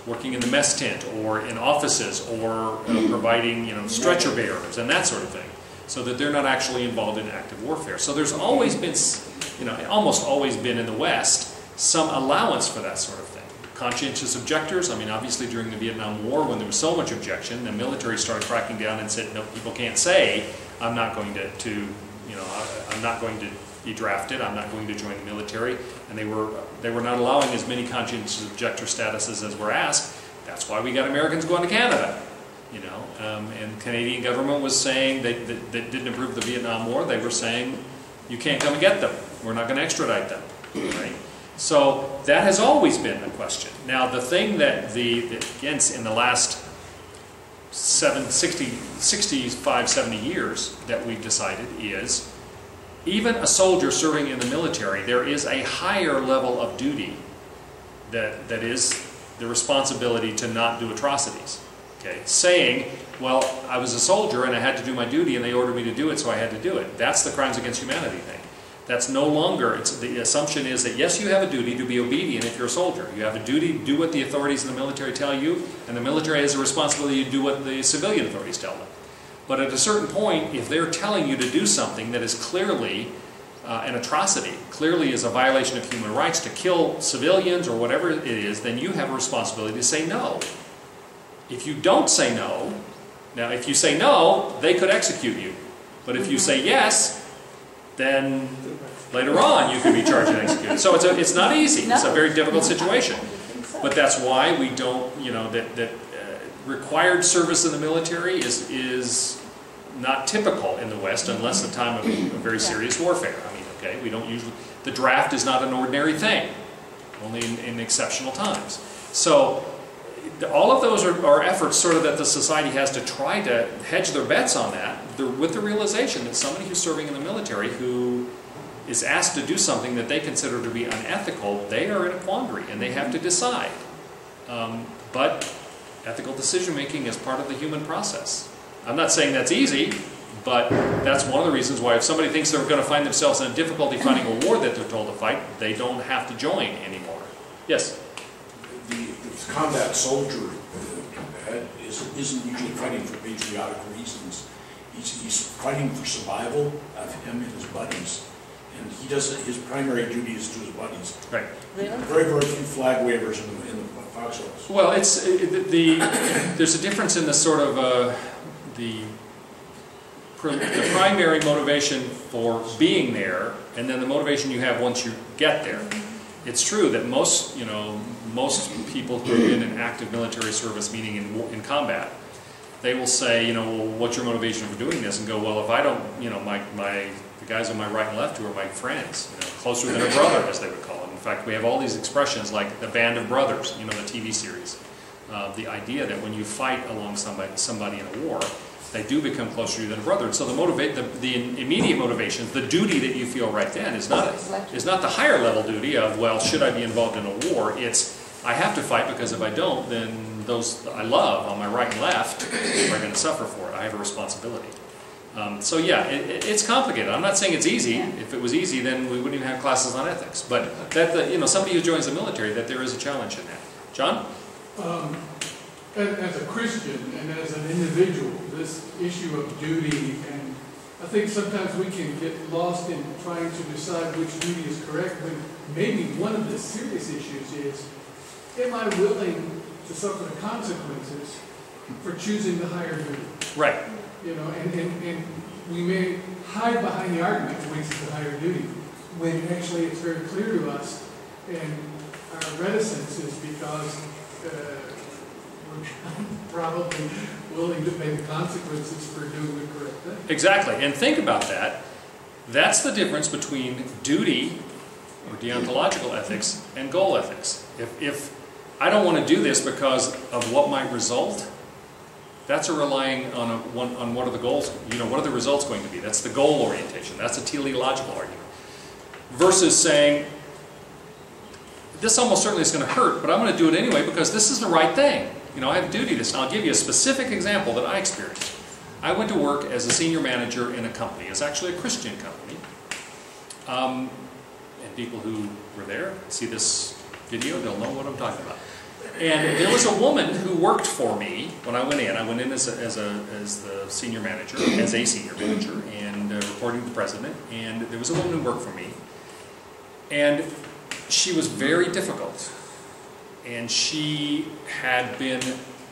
working in the mess tent or in offices or uh, providing, you know, stretcher bearers and that sort of thing, so that they're not actually involved in active warfare. So there's always been, you know, almost always been in the West some allowance for that sort of thing. Conscientious objectors, I mean, obviously during the Vietnam War, when there was so much objection, the military started cracking down and said, no, people can't say, I'm not going to, to you know, I- I'm not going to be drafted, I'm not going to join the military, and they were, they were not allowing as many conscientious objector statuses as were asked. That's why we got Americans going to Canada, you know, um, and Canadian government was saying, they, they, they didn't approve the Vietnam War, they were saying, you can't come and get them, we're not going to extradite them, right? So that has always been the question. Now, the thing that the, that against in the last seven, 60, 65, 70 years that we've decided is even a soldier serving in the military, there is a higher level of duty that, that is the responsibility to not do atrocities. Okay? Saying, well, I was a soldier and I had to do my duty and they ordered me to do it, so I had to do it. That's the crimes against humanity thing. That's no longer, it's, the assumption is that yes, you have a duty to be obedient if you're a soldier. You have a duty to do what the authorities in the military tell you, and the military has a responsibility to do what the civilian authorities tell them. But at a certain point, if they're telling you to do something that is clearly uh, an atrocity, clearly is a violation of human rights to kill civilians or whatever it is, then you have a responsibility to say no. If you don't say no, now if you say no, they could execute you. But if you say yes, then later on you could be charged and executed. So it's, a, it's not easy. It's a very difficult situation. I would think so. But that's why we don't, you know, that, that uh, required service in the military is, is not typical in the West unless the time of, of very serious warfare. I mean, okay, we don't usually, the draft is not an ordinary thing, only in, in exceptional times. So all of those are, are efforts sort of that the society has to try to hedge their bets on that with the realization that somebody who's serving in the military who is asked to do something that they consider to be unethical, they are in a quandary and they have to decide. Um, but ethical decision making is part of the human process. I'm not saying that's easy, but that's one of the reasons why if somebody thinks they're going to find themselves in a difficulty fighting a war that they're told to fight, they don't have to join anymore. Yes? The the combat soldier is- isn't usually fighting for patriotic reasons. He's, he's fighting for survival of him and his buddies. And he does, his primary duty is to his buddies. Right. Really? Very, very few flag wavers in the, in the foxholes. Well, it's it, the, the there's a difference in the sort of uh, the the primary motivation for being there, and then the motivation you have once you get there. It's true that most you know most people who been in active military service, meaning in in combat, they will say, you know, well, what's your motivation for doing this? And go, well, if I don't, you know, my my the guys on my right and left who are my friends, you know, closer than a brother, as they would call it. In fact, we have all these expressions like the band of brothers, you know, the TV series. Uh, the idea that when you fight along somebody, somebody in a war, they do become closer to you than a brother. And so the motivate, the, the immediate motivation, the duty that you feel right then is not, is not the higher level duty of, well, should I be involved in a war? It's, I have to fight because if I don't, then those I love on my right and left are going to suffer for it. I have a responsibility. Um, so yeah, it, it- it's complicated. I'm not saying it's easy. Yeah. If it was easy, then we wouldn't even have classes on ethics. But that, the, you know, somebody who joins the military, that there is a challenge in that. John? Um, As, as a Christian and as an individual, this issue of duty, and I think sometimes we can get lost in trying to decide which duty is correct, when maybe one of the serious issues is, am I willing to suffer the consequences for choosing the higher duty? Right. You know, and, and, and we may hide behind the argument that makes it the higher duty, when actually it's very clear to us, and our reticence is because, uh, we're probably willing to pay the consequences for doing the correct thing. Exactly. And think about that. That's the difference between duty or deontological ethics and goal ethics. If, if I don't want to do this because of what might result, that's a relying on, a, one, on what are the goals, you know, what are the results going to be? That's the goal orientation. That's a teleological argument. Versus saying, this almost certainly is going to hurt, but I'm going to do it anyway because this is the right thing. You know, I have a duty to this. And I'll give you a specific example that I experienced. I went to work as a senior manager in a company. It's actually a Christian company. Um, and people who were there see this video, they'll know what I'm talking about. And there was a woman who worked for me when I went in. I went in as, a, as, a, as the senior manager, as a senior manager, and uh, reporting to the president. And there was a woman who worked for me. And she was very difficult. And she had been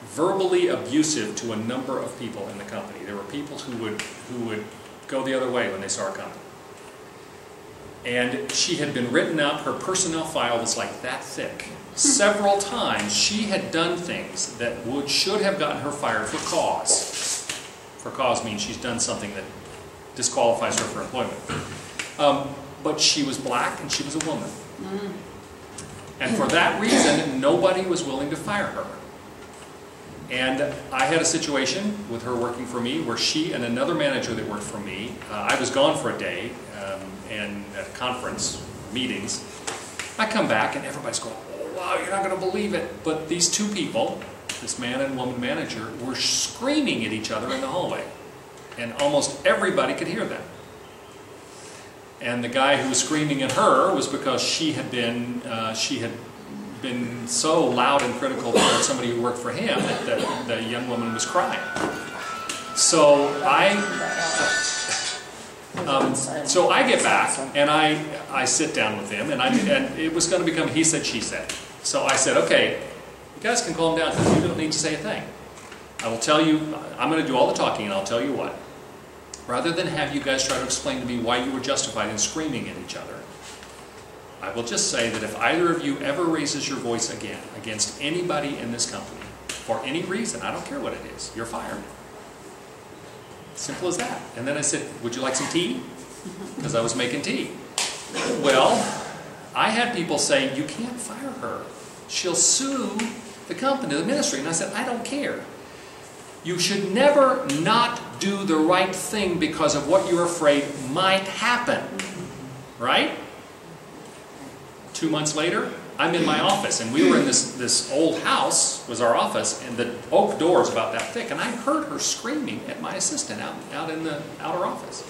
verbally abusive to a number of people in the company. There were people who would, who would go the other way when they saw her coming. And she had been written up, her personnel file was like that thick. Several times she had done things that would should have gotten her fired for cause. For cause means she's done something that disqualifies her for employment. Um, but she was black and she was a woman. And for that reason, nobody was willing to fire her. And I had a situation with her working for me where she and another manager that worked for me, uh, I was gone for a day and at conference, meetings. I come back and everybody's going, oh, wow, you're not going to believe it. But these two people, this man and woman manager, were screaming at each other in the hallway. And almost everybody could hear them. And the guy who was screaming at her was because she had been, uh, she had been so loud and critical toward somebody who worked for him that the young woman was crying. So I, um, so I get back and I, I sit down with him and I, and it was going to become he said, she said. So I said, okay, you guys can calm down because you don't need to say a thing. I will tell you, I'm going to do all the talking and I'll tell you what. Rather than have you guys try to explain to me why you were justified in screaming at each other, I will just say that if either of you ever raises your voice again against anybody in this company, for any reason, I don't care what it is, you're fired. Simple as that. And then I said, would you like some tea? Because I was making tea. Well, I had people say, you can't fire her. She'll sue the company, the ministry. And I said, I don't care. You should never not do the right thing because of what you're afraid might happen. Right? Two months later, I'm in my office, and we were in this, this old house, was our office, and the oak door is about that thick, and I heard her screaming at my assistant out, out in the outer office.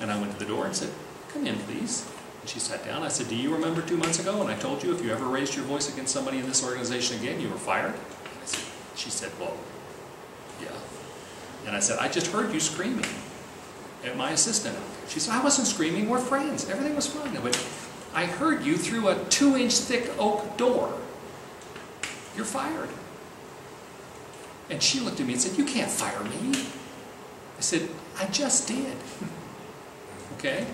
And I went to the door and said, come in, please. And she sat down. I said, do you remember two months ago when I told you if you ever raised your voice against somebody in this organization again, you were fired? Said, she said, well, yeah. And I said, I just heard you screaming at my assistant. She said, I wasn't screaming, we're friends. Everything was fine. I went, I heard you through a two inch thick oak door. You're fired. And she looked at me and said, You can't fire me. I said, I just did. okay?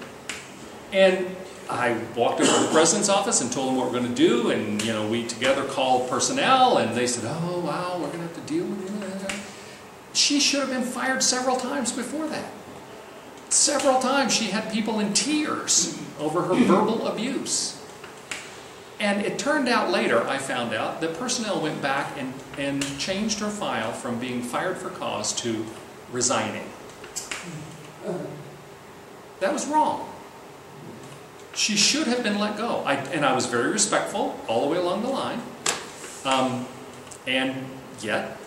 And I walked over to the president's office and told him what we're going to do, and you know, we together called personnel, and they said, "Oh wow, we're going to have to deal with you." She should have been fired several times before that. Several times she had people in tears over her verbal abuse. And it turned out later, I found out, that personnel went back and, and changed her file from being fired for cause to resigning. That was wrong. She should have been let go. I, and I was very respectful all the way along the line. Um, and yet,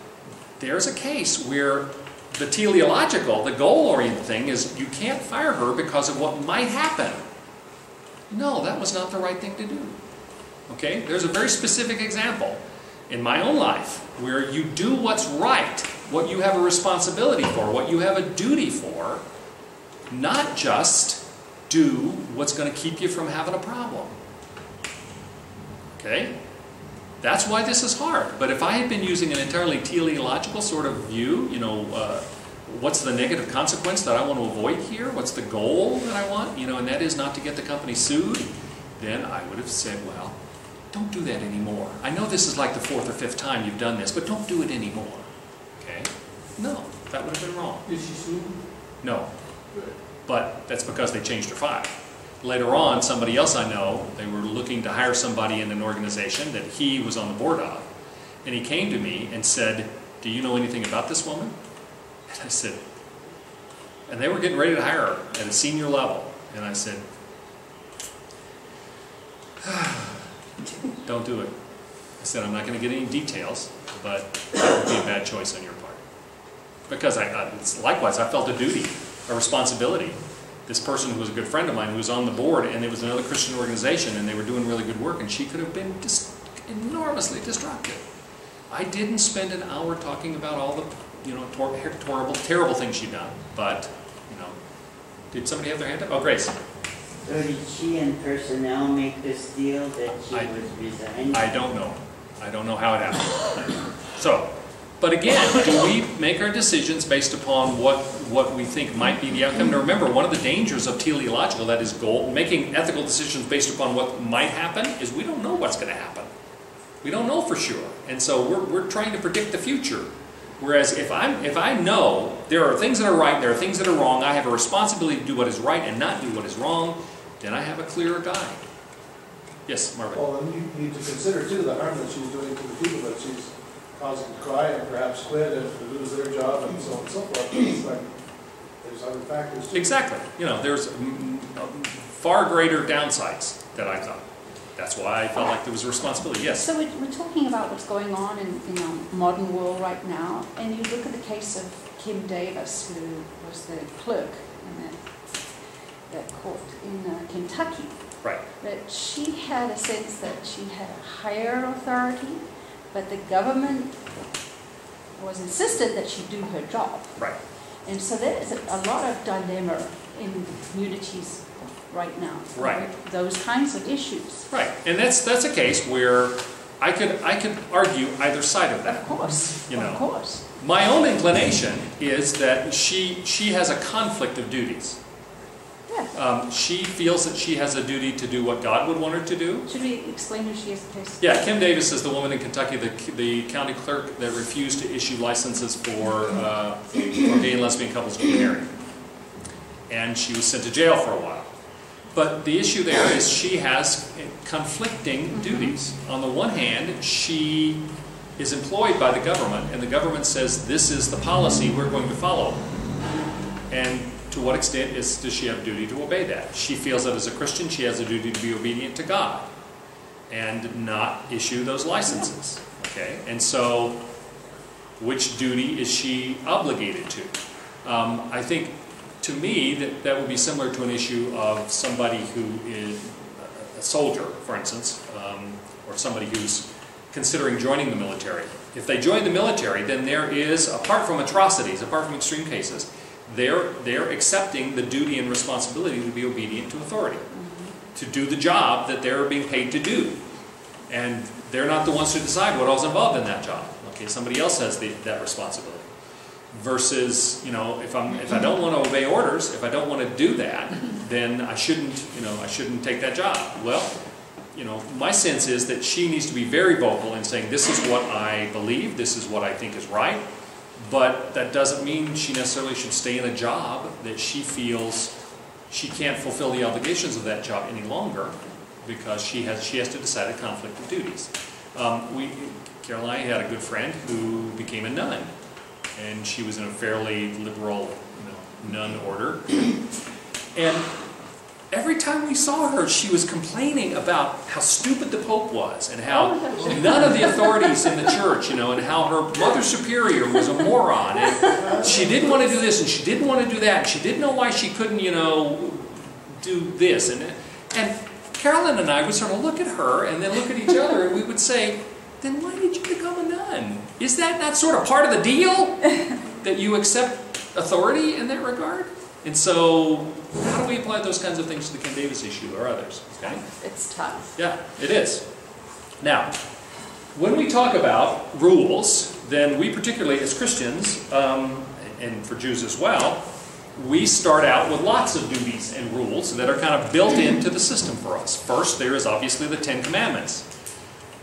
there's a case where the teleological, the goal-oriented thing is you can't fire her because of what might happen. No, that was not the right thing to do. Okay? There's a very specific example in my own life where you do what's right, what you have a responsibility for, what you have a duty for, not just do what's going to keep you from having a problem. Okay? That's why this is hard. But if I had been using an entirely teleological sort of view, you know, uh, what's the negative consequence that I want to avoid here? What's the goal that I want? You know, and that is not to get the company sued. Then I would have said, well, don't do that anymore. I know this is like the fourth or fifth time you've done this, but don't do it anymore. Okay? No, that would have been wrong. Did she sue? No. But that's because they changed her file. Later on, somebody else I know, they were looking to hire somebody in an organization that he was on the board of. And he came to me and said, Do you know anything about this woman? And I said, and they were getting ready to hire her at a senior level. And I said, Don't do it. I said, I'm not going to get any details, but that would be a bad choice on your part. Because I, I, likewise, I felt a duty, a responsibility. This person who was a good friend of mine who was on the board, and it was another Christian organization, and they were doing really good work, and she could have been just enormously destructive. I didn't spend an hour talking about all the, you know, terrible, terrible things she'd done, but, you know, did somebody have their hand up? Oh, Grace. So did she and personnel make this deal that she I- was resigning? I don't know. I don't know how it happened. So, but again, do we make our decisions based upon what, what we think might be the outcome? Now remember, one of the dangers of teleological, that is goal, making ethical decisions based upon what might happen, is we don't know what's going to happen. We don't know for sure. And so we're, we're trying to predict the future. Whereas if I'm if I know there are things that are right, there are things that are wrong, I have a responsibility to do what is right and not do what is wrong, then I have a clearer guide. Yes, Marvin. Well, and you need to consider too the harm that she's doing to the people that she's causing to cry and perhaps quit and lose their job and so on and so forth. It's like, there's other factors too. Exactly. You know, there's mm, mm, far greater downsides that I thought. That's why I felt like there was a responsibility. Yes. So we're, we're talking about what's going on in, in our modern world right now, and you look at the case of Kim Davis, who was the clerk in the, the court in uh, Kentucky. Right. That she had a sense that she had a higher authority, but the government was insisted that she do her job. Right. And so there is a, a lot of dilemma in communities right now. Right. Those kinds of issues. Right. And that's that's a case where I could I could argue either side of that. Of course, You know. of course. My own inclination is that she she has a conflict of duties. Yeah. Um, she feels that she has a duty to do what God would want her to do. Should we explain who she is, please? Yeah, Kim Davis is the woman in Kentucky, the, the county clerk that refused to issue licenses for, uh, for gay and lesbian couples to married. And she was sent to jail for a while. But the issue there is she has conflicting duties. On the one hand, she is employed by the government, and the government says this is the policy we're going to follow. And to what extent is, does she have a duty to obey that? She feels that as a Christian, she has a duty to be obedient to God and not issue those licenses. Okay, and so which duty is she obligated to? Um, I think, to me, that that would be similar to an issue of somebody who is a soldier, for instance, um, or somebody who's considering joining the military. If they join the military, then there is, apart from atrocities, apart from extreme cases, they're, they're accepting the duty and responsibility to be obedient to authority, to do the job that they're being paid to do. And they're not the ones who decide what all's involved in that job. Okay, somebody else has the, that responsibility. Versus, you know, if I'm if I don't want to obey orders, if I don't want to do that, then I shouldn't, you know, I shouldn't take that job. Well, you know, my sense is that she needs to be very vocal in saying this is what I believe, this is what I think is right, but that doesn't mean she necessarily should stay in a job that she feels she can't fulfill the obligations of that job any longer. because she has, she has to decide a conflict of duties. Um, we, Carol and I had a good friend who became a nun, and she was in a fairly liberal, you know, nun order. And every time we saw her, she was complaining about how stupid the Pope was, and how oh, none of the authorities in the church, you know, and how her mother superior was a moron, and she didn't want to do this, and she didn't want to do that, and she didn't know why she couldn't, you know, do this, and and Carolyn and I would sort of look at her and then look at each other, and we would say, then why did you become a nun? Is that not sort of part of the deal that you accept authority in that regard? And so, how do we apply those kinds of things to the Kim Davis issue or others? Okay. It's tough. Yeah, it is. Now, when we talk about rules, then we particularly as Christians, um, and for Jews as well, we start out with lots of duties and rules that are kind of built into the system for us. First, there is obviously the Ten Commandments,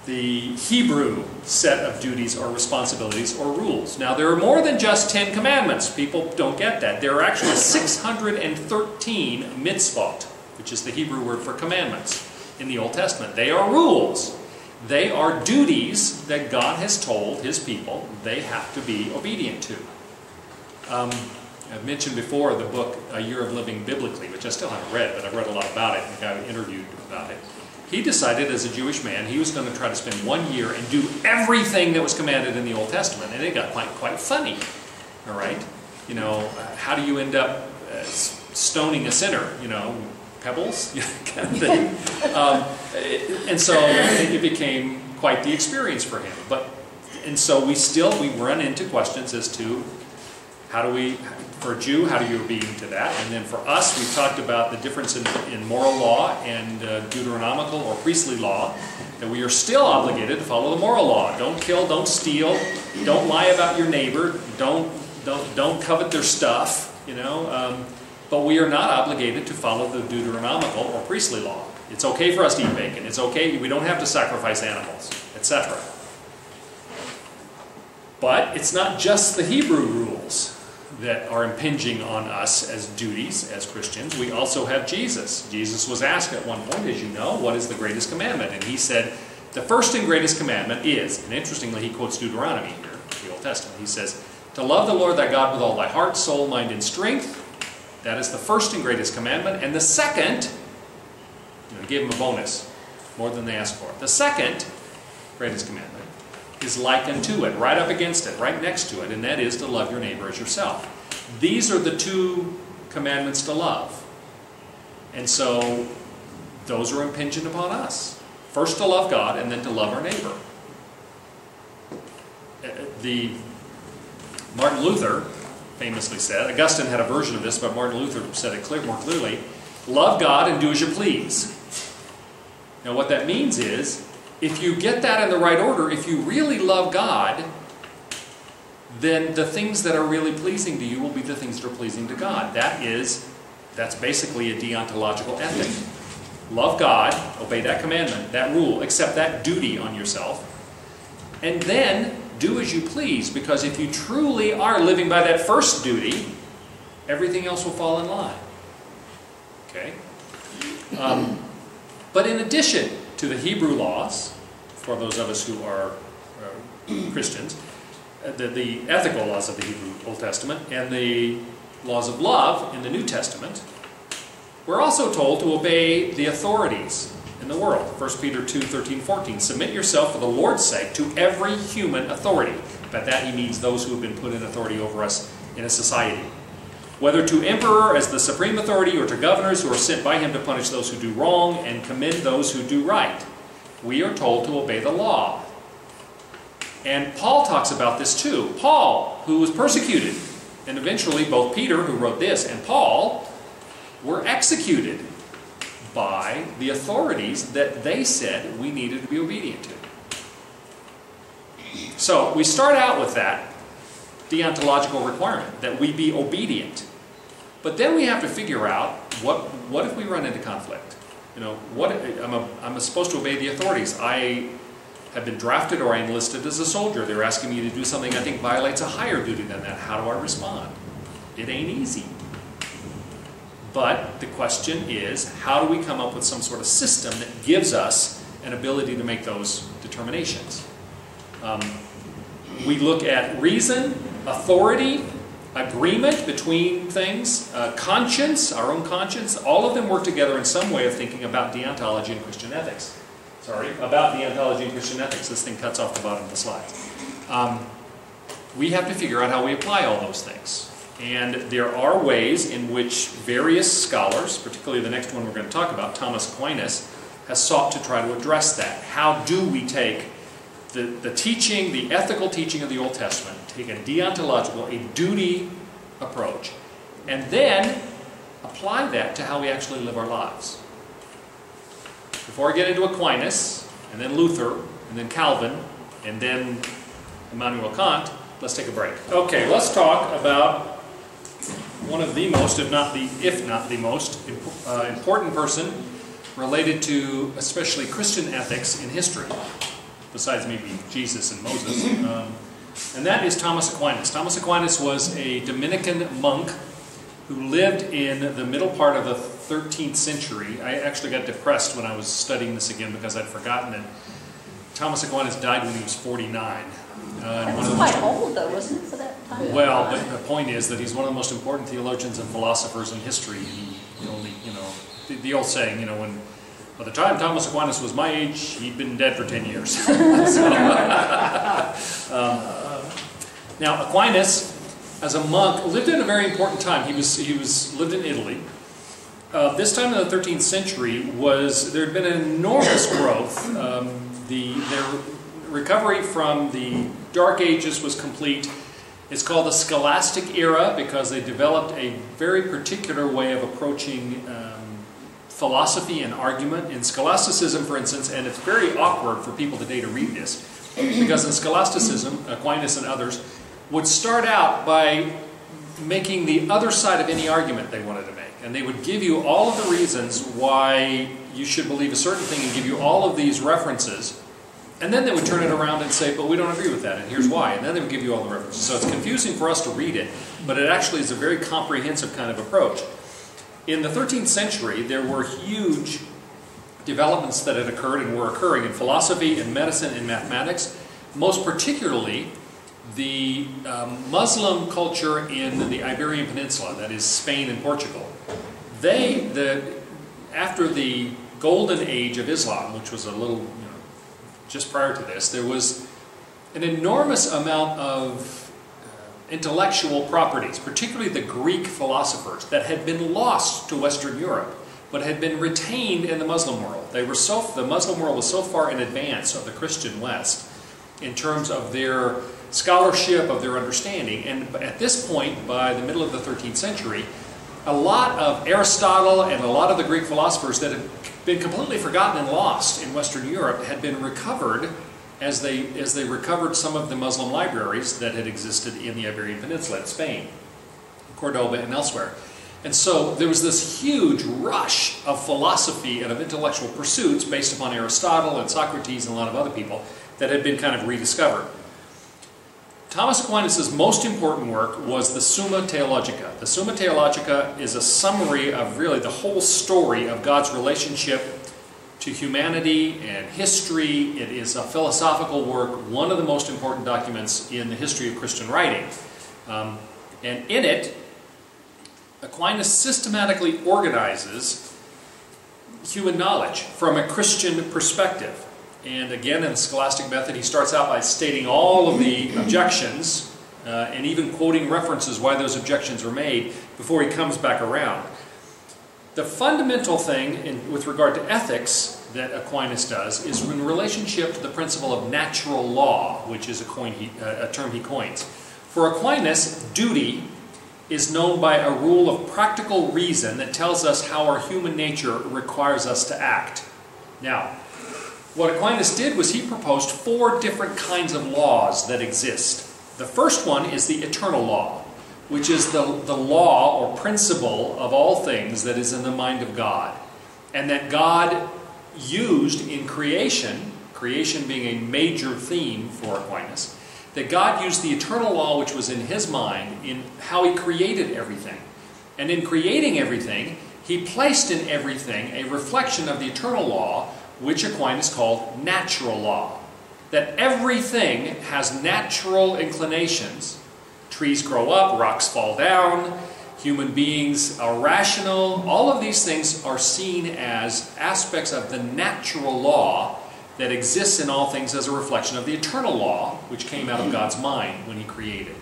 the Hebrew set of duties or responsibilities or rules. Now, there are more than just Ten Commandments. People don't get that. There are actually 613 mitzvot, which is the Hebrew word for commandments in the Old Testament. They are rules. They are duties that God has told His people they have to be obedient to. Um, I've mentioned before the book A Year of Living Biblically, which I still haven't read, but I've read a lot about it. Who interviewed about it. He decided as a Jewish man he was going to try to spend one year and do everything that was commanded in the Old Testament, and it got quite quite funny. All right, you know, uh, how do you end up uh, stoning a sinner? You know, pebbles, kind of thing. Um, it- and so it became quite the experience for him. But and so we still we run into questions as to how do we, for a Jew, how do you obedient to that? And then for us, we've talked about the difference in, in moral law and uh, Deuteronomical or priestly law, that we are still obligated to follow the moral law. Don't kill, don't steal, don't lie about your neighbor, don't, don't, don't covet their stuff, you know. Um, but we are not obligated to follow the Deuteronomical or priestly law. It's okay for us to eat bacon. It's okay, we don't have to sacrifice animals, etc. But it's not just the Hebrew rules that are impinging on us as duties as Christians. We also have Jesus. Jesus was asked at one point, as you know, what is the greatest commandment? And he said, the first and greatest commandment is, and interestingly, he quotes Deuteronomy here, the Old Testament. He says, to love the Lord thy God with all thy heart, soul, mind, and strength. That is the first and greatest commandment. And the second, you know, he gave him a bonus, more than they asked for. The second greatest commandment is like unto it, right up against it, right next to it, and that is to love your neighbor as yourself. These are the two commandments to love. And so those are impinging upon us. First to love God and then to love our neighbor. Uh, The Martin Luther famously said, Augustine had a version of this, but Martin Luther said it clear, more clearly, love God and do as you please. Now what that means is, if you get that in the right order, if you really love God, then the things that are really pleasing to you will be the things that are pleasing to God. That is, that's basically a deontological ethic. Love God, obey that commandment, that rule, accept that duty on yourself, and then do as you please, because if you truly are living by that first duty, everything else will fall in line. Okay? Um, but in addition to the Hebrew laws, for those of us who are uh, Christians, uh, the, the ethical laws of the Hebrew Old Testament, and the laws of love in the New Testament, we're also told to obey the authorities in the world. 1 Peter 2, 13, 14. Submit yourself for the Lord's sake to every human authority. By that he means those who have been put in authority over us in a society. Whether to emperor as the supreme authority or to governors who are sent by him to punish those who do wrong and commend those who do right. We are told to obey the law. And Paul talks about this too. Paul, who was persecuted, and eventually both Peter, who wrote this, and Paul were executed by the authorities that they said we needed to be obedient to. So we start out with that deontological requirement, that we be obedient. But then we have to figure out, what, what if we run into conflict? You know, what, I'm, a, I'm supposed to obey the authorities. I have been drafted or I enlisted as a soldier. They're asking me to do something I think violates a higher duty than that. How do I respond? It ain't easy. But the question is, how do we come up with some sort of system that gives us an ability to make those determinations? Um, we look at reason, authority, agreement between things, uh, conscience, our own conscience, all of them work together in some way of thinking about deontology and Christian ethics. Sorry, about deontology and Christian ethics. This thing cuts off the bottom of the slide. Um, we have to figure out how we apply all those things. And there are ways in which various scholars, particularly the next one we're going to talk about, Thomas Aquinas, has sought to try to address that. How do we take the, the teaching, the ethical teaching of the Old Testament, take a deontological, a duty approach, and then apply that to how we actually live our lives? Before I get into Aquinas, and then Luther, and then Calvin, and then Immanuel Kant, let's take a break. Okay, let's talk about one of the most, if not the, if not the most uh, important person related to especially Christian ethics in history, besides maybe Jesus and Moses. Um, and that is Thomas Aquinas. Thomas Aquinas was a Dominican monk who lived in the middle part of the 13th century. I actually got depressed when I was studying this again because I'd forgotten that Thomas Aquinas died when he was 49. Uh, That was quite most- old though, wasn't it, for that time? well, but the point is that he's one of the most important theologians and philosophers in history. He only, you know, the, the old saying, you know, when by the time Thomas Aquinas was my age, he'd been dead for 10 years. Um, now, Aquinas, as a monk, lived in a very important time. He was, he was lived in Italy. Uh, this time in the 13th century was there had been an enormous growth. Um, the their recovery from the Dark Ages was complete. It's called the Scholastic era because they developed a very particular way of approaching um, philosophy and argument in scholasticism, for instance. And it's very awkward for people today to read this because in scholasticism, Aquinas and others would start out by making the other side of any argument they wanted to make. And they would give you all of the reasons why you should believe a certain thing and give you all of these references. And then they would turn it around and say, but we don't agree with that, and here's why. And then they would give you all the references. So it's confusing for us to read it, but it actually is a very comprehensive kind of approach. In the 13th century, there were huge developments that had occurred and were occurring in philosophy, in medicine, in mathematics, most particularly the um, Muslim culture in the Iberian Peninsula, that is Spain and Portugal. They, the, after the golden age of Islam, which was a little, you know, just prior to this, there was an enormous amount of intellectual properties, particularly the Greek philosophers, that had been lost to Western Europe, but had been retained in the Muslim world. They were so, the Muslim world was so far in advance of the Christian West in terms of their scholarship, of their understanding. And at this point, by the middle of the 13th century, a lot of Aristotle and a lot of the Greek philosophers that had been completely forgotten and lost in Western Europe had been recovered as they, as they recovered some of the Muslim libraries that had existed in the Iberian Peninsula in Spain, Cordoba and elsewhere. And so there was this huge rush of philosophy and of intellectual pursuits based upon Aristotle and Socrates and a lot of other people that had been kind of rediscovered. Thomas Aquinas' most important work was the Summa Theologica. The Summa Theologica is a summary of really the whole story of God's relationship to humanity and history. It is a philosophical work, one of the most important documents in the history of Christian writing. Um, and in it, Aquinas systematically organizes human knowledge from a Christian perspective. And again, in the scholastic method, he starts out by stating all of the objections uh, and even quoting references why those objections were made before he comes back around. The fundamental thing in, with regard to ethics that Aquinas does is in relationship to the principle of natural law, which is a, he, uh, a term he coins. For Aquinas, duty is known by a rule of practical reason that tells us how our human nature requires us to act. Now, what Aquinas did was he proposed four different kinds of laws that exist. The first one is the eternal law, which is the, the law or principle of all things that is in the mind of God, and that God used in creation, creation being a major theme for Aquinas, that God used the eternal law which was in his mind in how he created everything. And in creating everything, he placed in everything a reflection of the eternal law, which Aquinas called natural law. That everything has natural inclinations. Trees grow up, rocks fall down, human beings are rational. All of these things are seen as aspects of the natural law that exists in all things as a reflection of the eternal law, which came out of God's mind when He created.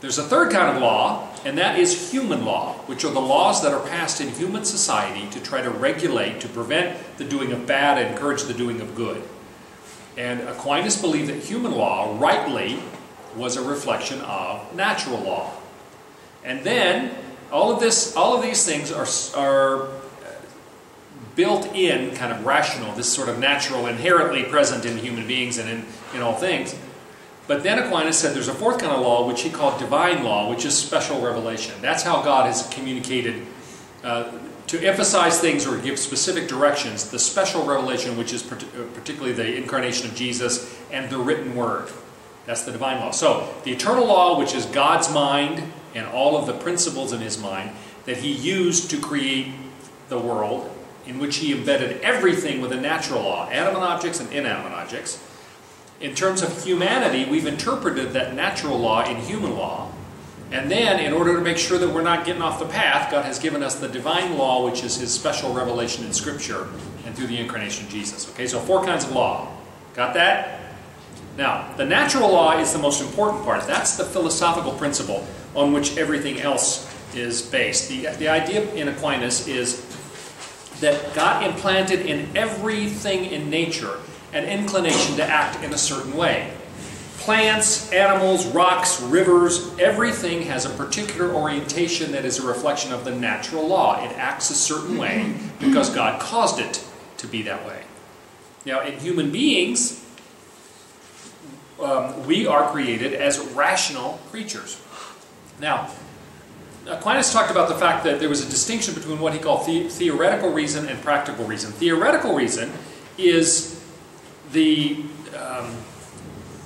There's a third kind of law, and that is human law, which are the laws that are passed in human society to try to regulate, to prevent the doing of bad and encourage the doing of good. And Aquinas believed that human law, rightly, was a reflection of natural law. And then, all of this, all of these things are, are built in, kind of rational, this sort of natural, inherently present in human beings and in, in all things. But then Aquinas said there's a fourth kind of law, which he called divine law, which is special revelation. That's how God has communicated uh, to emphasize things or give specific directions, the special revelation, which is uh, particularly the incarnation of Jesus and the written word. That's the divine law. So, the eternal law, which is God's mind and all of the principles in his mind that he used to create the world, in which he embedded everything with a natural law, animate objects and inanimate objects. In terms of humanity, we've interpreted that natural law in human law. And then, in order to make sure that we're not getting off the path, God has given us the divine law, which is His special revelation in Scripture and through the incarnation of Jesus. Okay, so four kinds of law. Got that? Now, the natural law is the most important part. That's the philosophical principle on which everything else is based. The, the idea in Aquinas is that God implanted in everything in nature an inclination to act in a certain way. Plants, animals, rocks, rivers, everything has a particular orientation that is a reflection of the natural law. It acts a certain way because God caused it to be that way. Now, in human beings, um, we are created as rational creatures. Now, Aquinas talked about the fact that there was a distinction between what he called the theoretical reason and practical reason. Theoretical reason is the, um,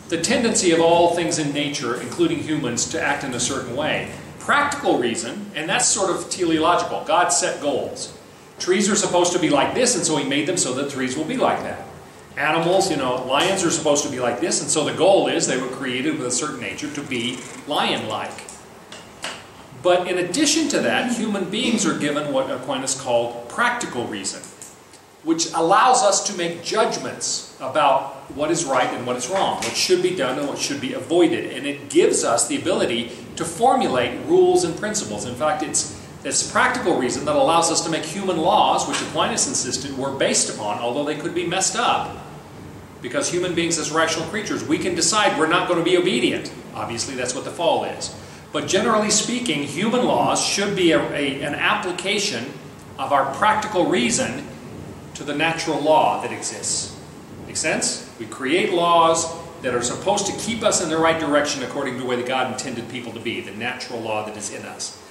the tendency of all things in nature, including humans, to act in a certain way. Practical reason, and that's sort of teleological. God set goals. Trees are supposed to be like this, and so he made them so that trees will be like that. Animals, you know, lions are supposed to be like this, and so the goal is they were created with a certain nature to be lion like. But in addition to that, human beings are given what Aquinas called practical reason, which allows us to make judgments about what is right and what is wrong, what should be done and what should be avoided. And it gives us the ability to formulate rules and principles. In fact, it's it's practical reason that allows us to make human laws, which Aquinas insisted were based upon, although they could be messed up. Because human beings, as rational creatures, we can decide we're not going to be obedient. Obviously, that's what the fall is. But generally speaking, human laws should be a, a, an application of our practical reason to the natural law that exists. Make sense? We create laws that are supposed to keep us in the right direction according to the way that God intended people to be, the natural law that is in us.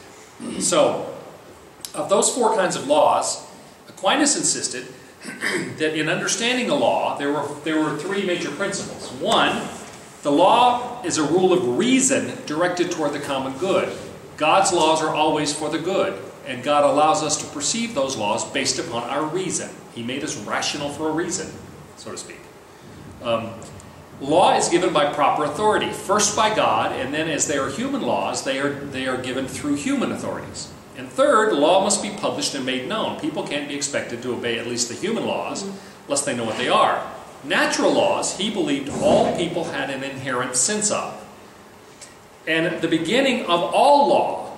So, of those four kinds of laws, Aquinas insisted that in understanding the law, there were, there were three major principles. One, the law is a rule of reason directed toward the common good. God's laws are always for the good, and God allows us to perceive those laws based upon our reason. He made us rational for a reason, so to speak. Um, law is given by proper authority, first by God, and then as they are human laws, they are, they are given through human authorities. And third, law must be published and made known. People can't be expected to obey at least the human laws unless they know what they are. Natural laws, he believed all people had an inherent sense of. And the beginning of all law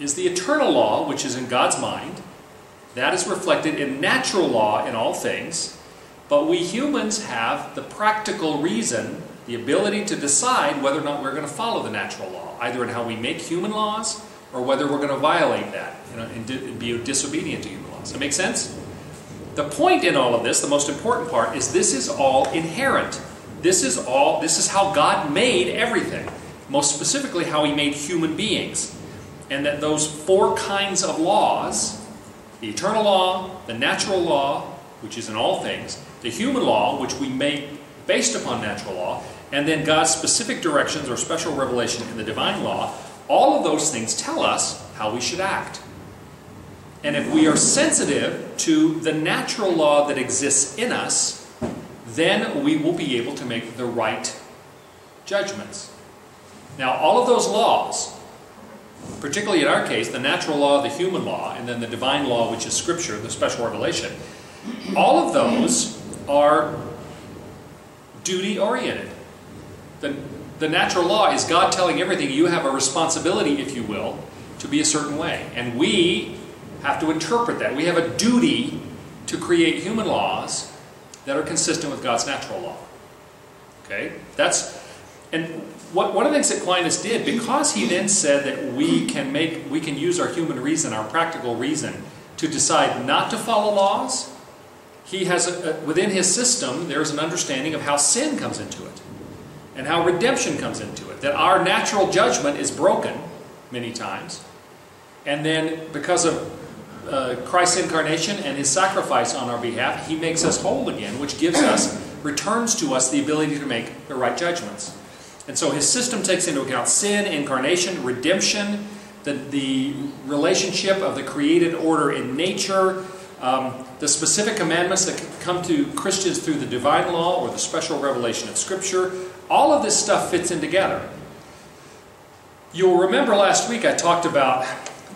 is the eternal law, which is in God's mind. That is reflected in natural law in all things. But we humans have the practical reason, the ability to decide whether or not we're going to follow the natural law, either in how we make human laws or whether we're going to violate that you know, and, and be disobedient to human laws. Does that sense? The point in all of this, the most important part, is this is all inherent. This is all. This is how God made everything. Most specifically, how He made human beings, and that those four kinds of laws—the eternal law, the natural law, which is in all things, the human law, which we make based upon natural law, and then God's specific directions or special revelation in the divine law all of those things tell us how we should act. And if we are sensitive to the natural law that exists in us, then we will be able to make the right judgments. Now, all of those laws, particularly in our case, the natural law, the human law, and then the divine law, which is Scripture, the special revelation, all of those are duty oriented. The, the natural law is God telling everything you have a responsibility, if you will, to be a certain way. And we have to interpret that. We have a duty to create human laws that are consistent with God's natural law. Okay? That's and what, one of the things that Aquinas did, because he then said that we can make we can use our human reason, our practical reason, to decide not to follow laws, he has a, a, within his system there's an understanding of how sin comes into it and how redemption comes into it. That our natural judgment is broken many times. And then because of uh, Christ's incarnation and his sacrifice on our behalf, he makes us whole again, which gives us, returns to us the ability to make the right judgments. And so his system takes into account sin, incarnation, redemption, the, the relationship of the created order in nature, um, the specific commandments that come to Christians through the divine law or the special revelation of Scripture. All of this stuff fits in together. You'll remember last week I talked about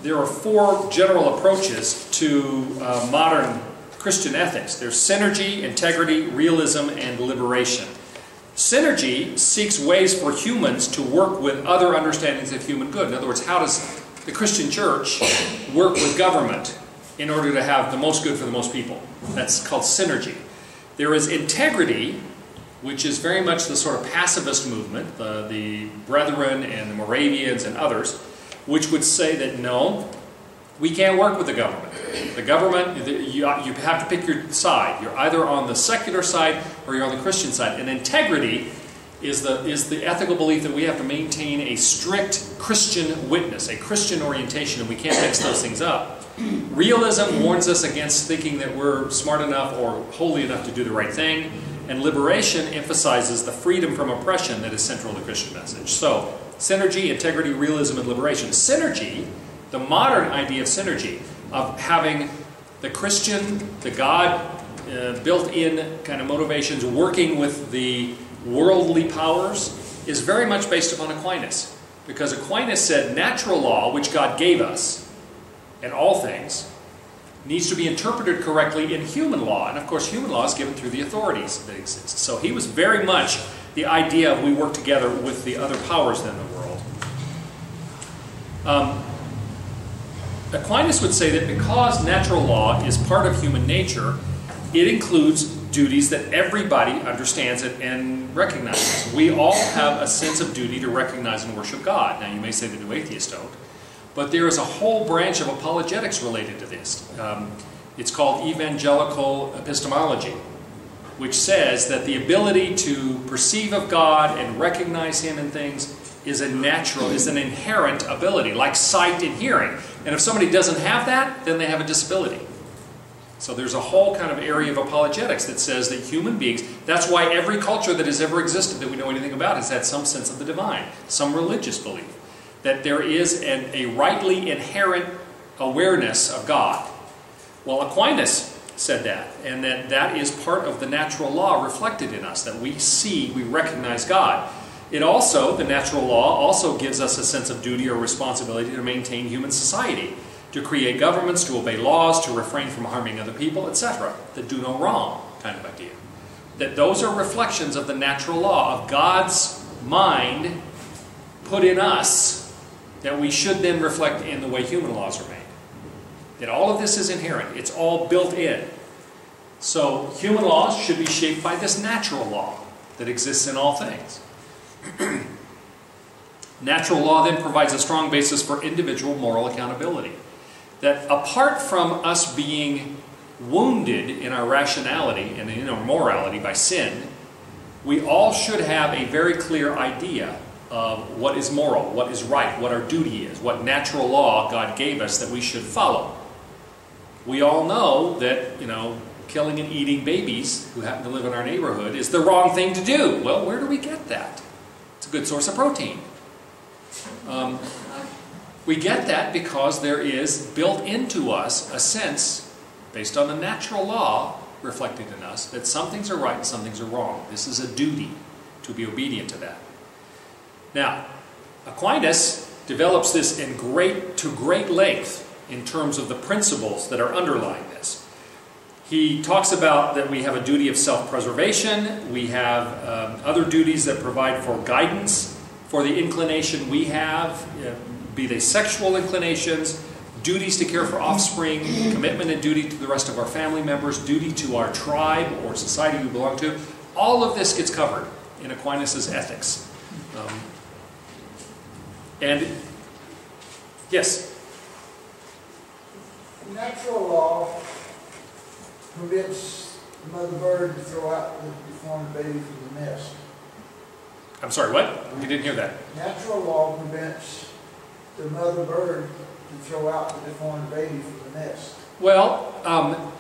there are four general approaches to uh, modern Christian ethics. There's synergy, integrity, realism, and liberation. Synergy seeks ways for humans to work with other understandings of human good. In other words, how does the Christian church work with government in order to have the most good for the most people? That's called synergy. There is integrity, which is very much the sort of pacifist movement, the, the Brethren and the Moravians and others, which would say that no, we can't work with the government. The government, you, you have to pick your side. You're either on the secular side or you're on the Christian side. And integrity is the, is the ethical belief that we have to maintain a strict Christian witness, a Christian orientation, and we can't mix those things up. Realism warns us against thinking that we're smart enough or holy enough to do the right thing. And liberation emphasizes the freedom from oppression that is central to the Christian message. So, synergy, integrity, realism, and liberation. Synergy, the modern idea of synergy, of having the Christian, the God uh, built in kind of motivations working with the worldly powers, is very much based upon Aquinas. Because Aquinas said natural law, which God gave us, and all things, needs to be interpreted correctly in human law. And of course, human law is given through the authorities that exist. So he was very much the idea of we work together with the other powers in the world. Um, Aquinas would say that because natural law is part of human nature, it includes duties that everybody understands it and recognizes. We all have a sense of duty to recognize and worship God. Now, you may say the new atheists don't, but there is a whole branch of apologetics related to this. Um, it's called evangelical epistemology, which says that the ability to perceive of God and recognize Him in things is a natural, is an inherent ability, like sight and hearing. And if somebody doesn't have that, then they have a disability. So there's a whole kind of area of apologetics that says that human beings, that's why every culture that has ever existed that we know anything about has had some sense of the divine, some religious belief, that there is an, a rightly inherent awareness of God. Well, Aquinas said that, and that that is part of the natural law reflected in us, that we see, we recognize God. It also, the natural law, also gives us a sense of duty or responsibility to maintain human society, to create governments, to obey laws, to refrain from harming other people, etc., that do no wrong kind of idea. That those are reflections of the natural law, of God's mind put in us, that we should then reflect in the way human laws are made. That all of this is inherent, it's all built in. So, human laws should be shaped by this natural law that exists in all things. Natural law then provides a strong basis for individual moral accountability. That apart from us being wounded in our rationality and in our morality by sin, we all should have a very clear idea of what is moral, what is right, what our duty is, what natural law God gave us that we should follow. We all know that, you know, killing and eating babies who happen to live in our neighborhood is the wrong thing to do. Well, where do we get that? It's a good source of protein. Um, We get that because there is built into us a sense, based on the natural law reflected in us, that some things are right and some things are wrong. This is a duty to be obedient to that. Now, Aquinas develops this in great, to great length in terms of the principles that are underlying this. He talks about that we have a duty of self-preservation, we have um, other duties that provide for guidance for the inclination we have, uh, be they sexual inclinations, duties to care for offspring, commitment and duty to the rest of our family members, duty to our tribe or society we belong to. All of this gets covered in Aquinas' ethics. Um, and, yes? Natural law permits the mother bird to throw out the deformed baby from the nest. I'm sorry, what? You didn't hear that. Natural law prevents the mother bird to throw out the deformed baby from the nest. Well, um,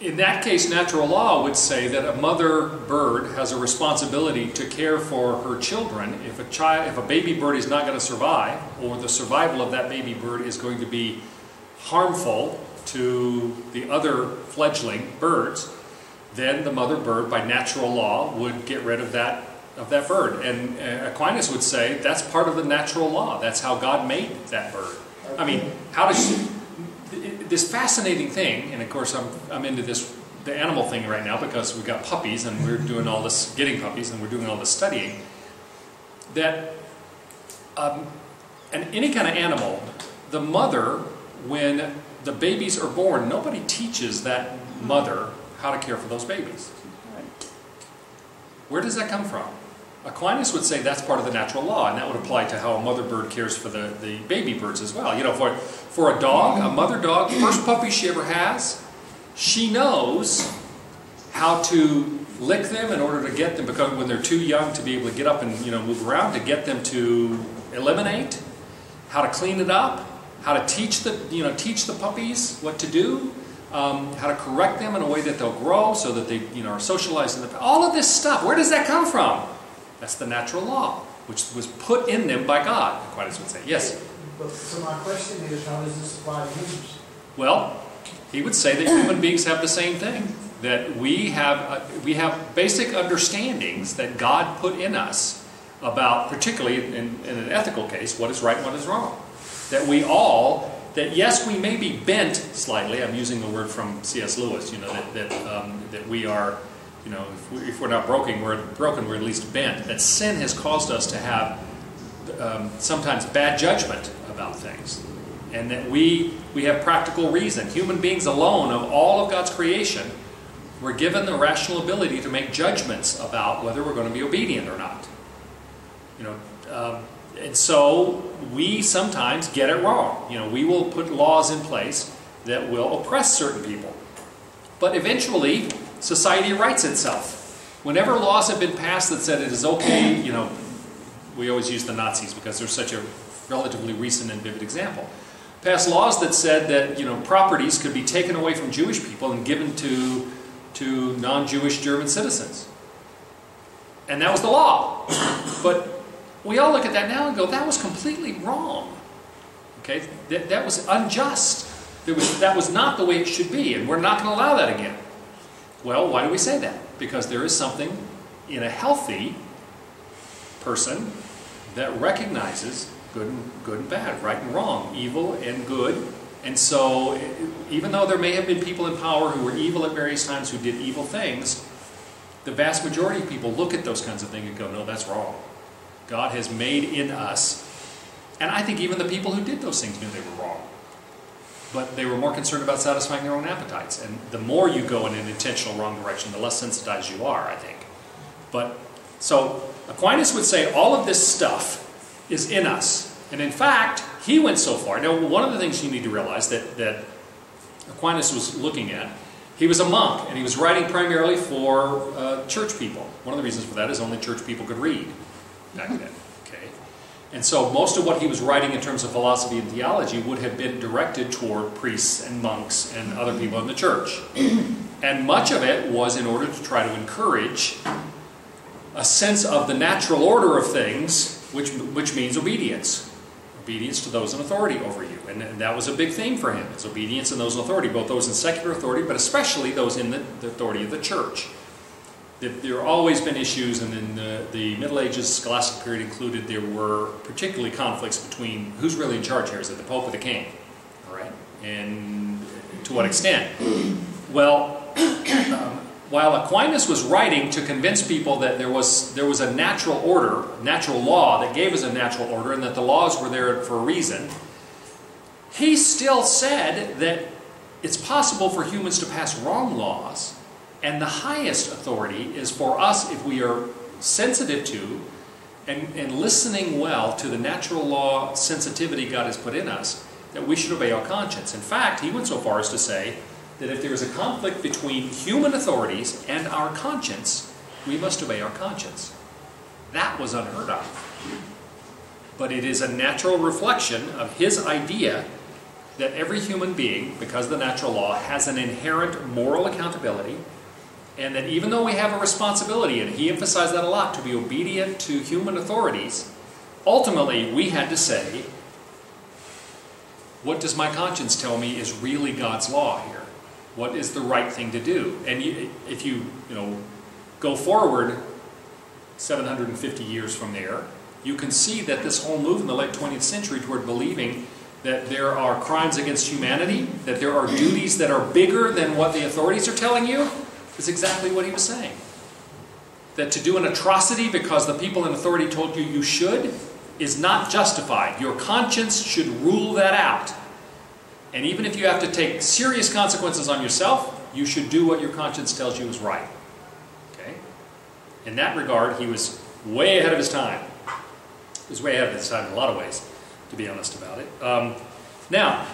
in that case, natural law would say that a mother bird has a responsibility to care for her children. If a child, if a baby bird is not going to survive, or the survival of that baby bird is going to be harmful to the other fledgling birds, then the mother bird, by natural law, would get rid of that of that bird. And uh, Aquinas would say that's part of the natural law. That's how God made that bird. I mean, how does this fascinating thing? And of course, I'm I'm into this the animal thing right now because we've got puppies and we're doing all this getting puppies and we're doing all this studying. That um, and any kind of animal, the mother when the babies are born, nobody teaches that mother how to care for those babies. Where does that come from? Aquinas would say that's part of the natural law, and that would apply to how a mother bird cares for the, the baby birds as well. You know, for, for a dog, a mother dog, first puppy she ever has, she knows how to lick them in order to get them, because when they're too young to be able to get up and you know move around, to get them to eliminate, how to clean it up, how to teach the you know teach the puppies what to do, um, how to correct them in a way that they'll grow, so that they you know are socialized in the all of this stuff. Where does that come from? That's the natural law, which was put in them by God. Aquinas would say yes. But, so my question is, how does this apply to humans? Well, he would say that human beings have the same thing. That we have uh, we have basic understandings that God put in us about, particularly in, in an ethical case, what is right and what is wrong. That we all that yes, we may be bent slightly. I'm using the word from C.S. Lewis. You know that that, um, that we are, you know, if, we, if we're not broken, we're broken. We're at least bent. That sin has caused us to have um, sometimes bad judgment about things, and that we we have practical reason. Human beings alone, of all of God's creation, were given the rational ability to make judgments about whether we're going to be obedient or not. You know. Um, and so we sometimes get it wrong. You know, we will put laws in place that will oppress certain people. But eventually, society rights itself. Whenever laws have been passed that said it is okay, you know, we always use the Nazis because they're such a relatively recent and vivid example. Passed laws that said that, you know, properties could be taken away from Jewish people and given to, to non-Jewish German citizens. And that was the law. But we all look at that now and go, that was completely wrong. Okay, that, that was unjust. There was, that was not the way it should be, and we're not going to allow that again. Well, why do we say that? Because there is something in a healthy person that recognizes good and, good and bad, right and wrong, evil and good. And so, even though there may have been people in power who were evil at various times who did evil things, the vast majority of people look at those kinds of things and go, no, that's wrong. God has made in us. And I think even the people who did those things knew they were wrong. But they were more concerned about satisfying their own appetites. And the more you go in an intentional wrong direction, the less sensitized you are, I think. But so Aquinas would say all of this stuff is in us. And in fact, he went so far. Now, one of the things you need to realize that, that Aquinas was looking at, he was a monk, and he was writing primarily for uh, church people. One of the reasons for that is only church people could read back then. And so most of what he was writing in terms of philosophy and theology would have been directed toward priests and monks and other people in the church. And much of it was in order to try to encourage a sense of the natural order of things, which, which means obedience. obedience to those in authority over you. And, and that was a big theme for him, is obedience in those in authority, both those in secular authority, but especially those in the, the authority of the church. There, have always been issues, and in the, the Middle Ages, Scholastic period included, there were particularly conflicts between who's really in charge here, is it the Pope or the King? All right? And to what extent? Well, um, while Aquinas was writing to convince people that there was, there was a natural order, natural law that gave us a natural order, and that the laws were there for a reason, he still said that it's possible for humans to pass wrong laws, and the highest authority is for us if we are sensitive to and, and listening well to the natural law sensitivity God has put in us, that we should obey our conscience. In fact, he went so far as to say that if there is a conflict between human authorities and our conscience, we must obey our conscience. That was unheard of. But it is a natural reflection of his idea that every human being, because of the natural law, has an inherent moral accountability, and that even though we have a responsibility, and he emphasized that a lot, to be obedient to human authorities, ultimately we had to say, what does my conscience tell me is really God's law here? What is the right thing to do? And you, if you, you know, go forward 750 years from there, you can see that this whole move in the late 20th century toward believing that there are crimes against humanity, that there are duties that are bigger than what the authorities are telling you, is exactly what he was saying. That to do an atrocity because the people in authority told you you should is not justified. Your conscience should rule that out. And even if you have to take serious consequences on yourself, you should do what your conscience tells you is right. Okay? In that regard, he was way ahead of his time. He was way ahead of his time in a lot of ways, to be honest about it. Um, now,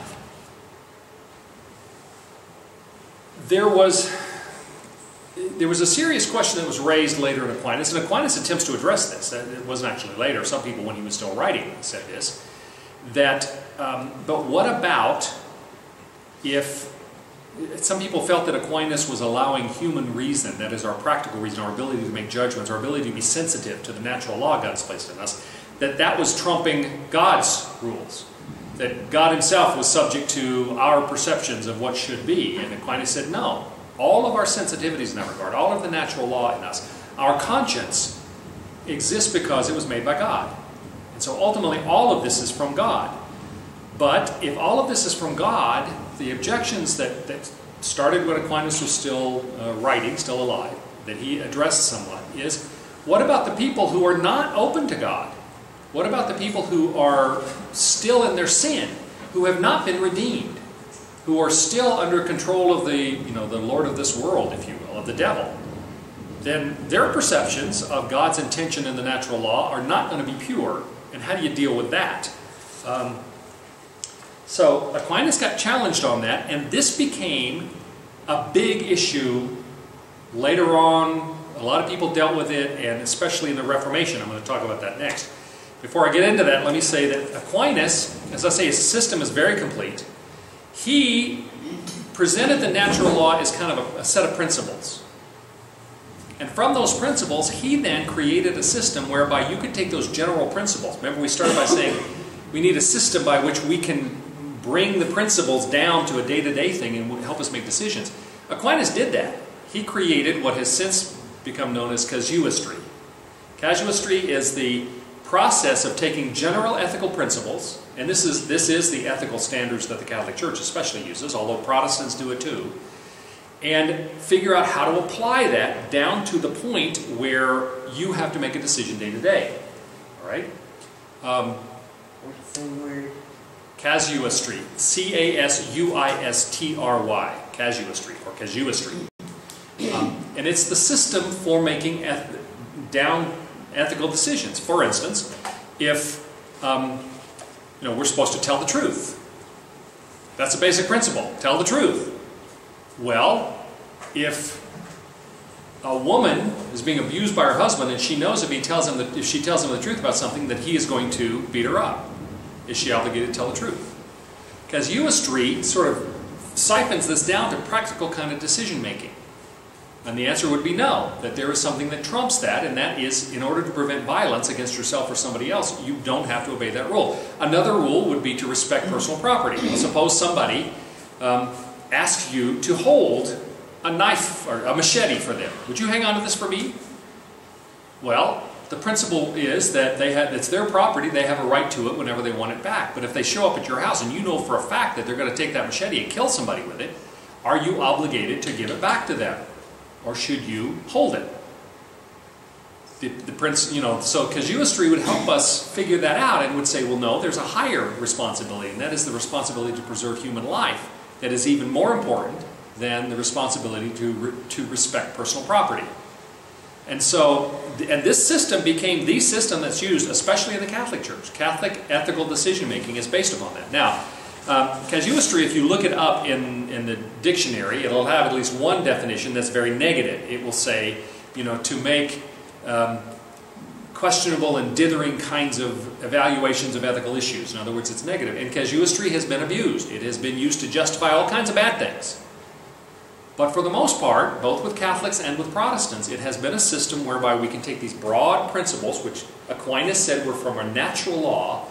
there was there was a serious question that was raised later in Aquinas, and Aquinas attempts to address this. It wasn't actually later. Some people, when he was still writing, said this. That, um, but what about if some people felt that Aquinas was allowing human reason, that is our practical reason, our ability to make judgments, our ability to be sensitive to the natural law God has placed in us, that that was trumping God's rules. That God himself was subject to our perceptions of what should be. And Aquinas said, no, all of our sensitivities in that regard, all of the natural law in us, our conscience exists because it was made by God. And so ultimately, all of this is from God. But if all of this is from God, the objections that, that started when Aquinas was still uh, writing, still alive, that he addressed somewhat, is what about the people who are not open to God? What about the people who are still in their sin, who have not been redeemed? Who are still under control of the, you know, the Lord of this world, if you will, of the devil, then their perceptions of God's intention in the natural law are not going to be pure. And how do you deal with that? Um, so Aquinas got challenged on that, and this became a big issue later on. A lot of people dealt with it, and especially in the Reformation. I'm going to talk about that next. Before I get into that, let me say that Aquinas, as I say, his system is very complete he presented the natural law as kind of a, a, set of principles. And from those principles, he then created a system whereby you could take those general principles. Remember, we started by saying we need a system by which we can bring the principles down to a day to day thing and help us make decisions. Aquinas did that. He created what has since become known as casuistry. Casuistry is the process of taking general ethical principles and this is, this is the ethical standards that the Catholic Church especially uses, although Protestants do it too. And figure out how to apply that down to the point where you have to make a decision day to day. All right? Um, What's the word? Casuistry. C A S U I S T R Y. Casuistry or casuistry. Um, and it's the system for making down ethical decisions. For instance, if um, you know, we're supposed to tell the truth. That's a basic principle. Tell the truth. Well, if a woman is being abused by her husband and she knows if he tells him that if she tells him the truth about something that he is going to beat her up, is she obligated to tell the truth? Casuistry sort of siphons this down to practical kind of decision making. And the answer would be no, that there is something that trumps that, and that is in order to prevent violence against yourself or somebody else, you don't have to obey that rule. Another rule would be to respect personal property. Suppose somebody um, asks you to hold a knife or a machete for them. Would you hang on to this for me? Well, the principle is that they have, it's their property, they have a right to it whenever they want it back. But if they show up at your house and you know for a fact that they're going to take that machete and kill somebody with it, are you obligated to give it back to them? Or should you hold it? The, the prince, you know, so casuistry would help us figure that out and would say, well, no, there's a higher responsibility, and that is the responsibility to preserve human life that is even more important than the responsibility to, re, to respect personal property. And so, and this system became the system that's used, especially in the Catholic Church. Catholic ethical decision making is based upon that. Now, um, casuistry, if you look it up in, in the dictionary, it'll have at least one definition that's very negative. It will say, you know, to make um, questionable and dithering kinds of evaluations of ethical issues. In other words, it's negative. And casuistry has been abused. It has been used to justify all kinds of bad things. But for the most part, both with Catholics and with Protestants, it has been a system whereby we can take these broad principles, which Aquinas said were from a natural law,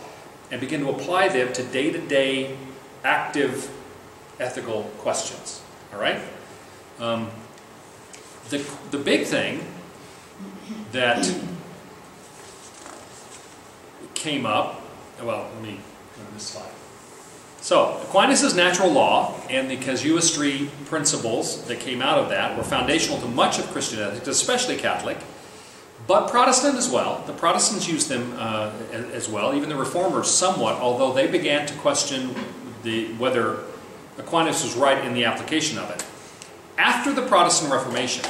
and begin to apply them to day to day active ethical questions. All right? Um, the, the big thing that came up, well, let me go to this slide. So, Aquinas' natural law and the casuistry principles that came out of that were foundational to much of Christian ethics, especially Catholic, but Protestant as well. The Protestants used them uh, as well, even the Reformers somewhat, although they began to question the, whether Aquinas was right in the application of it. After the Protestant Reformation,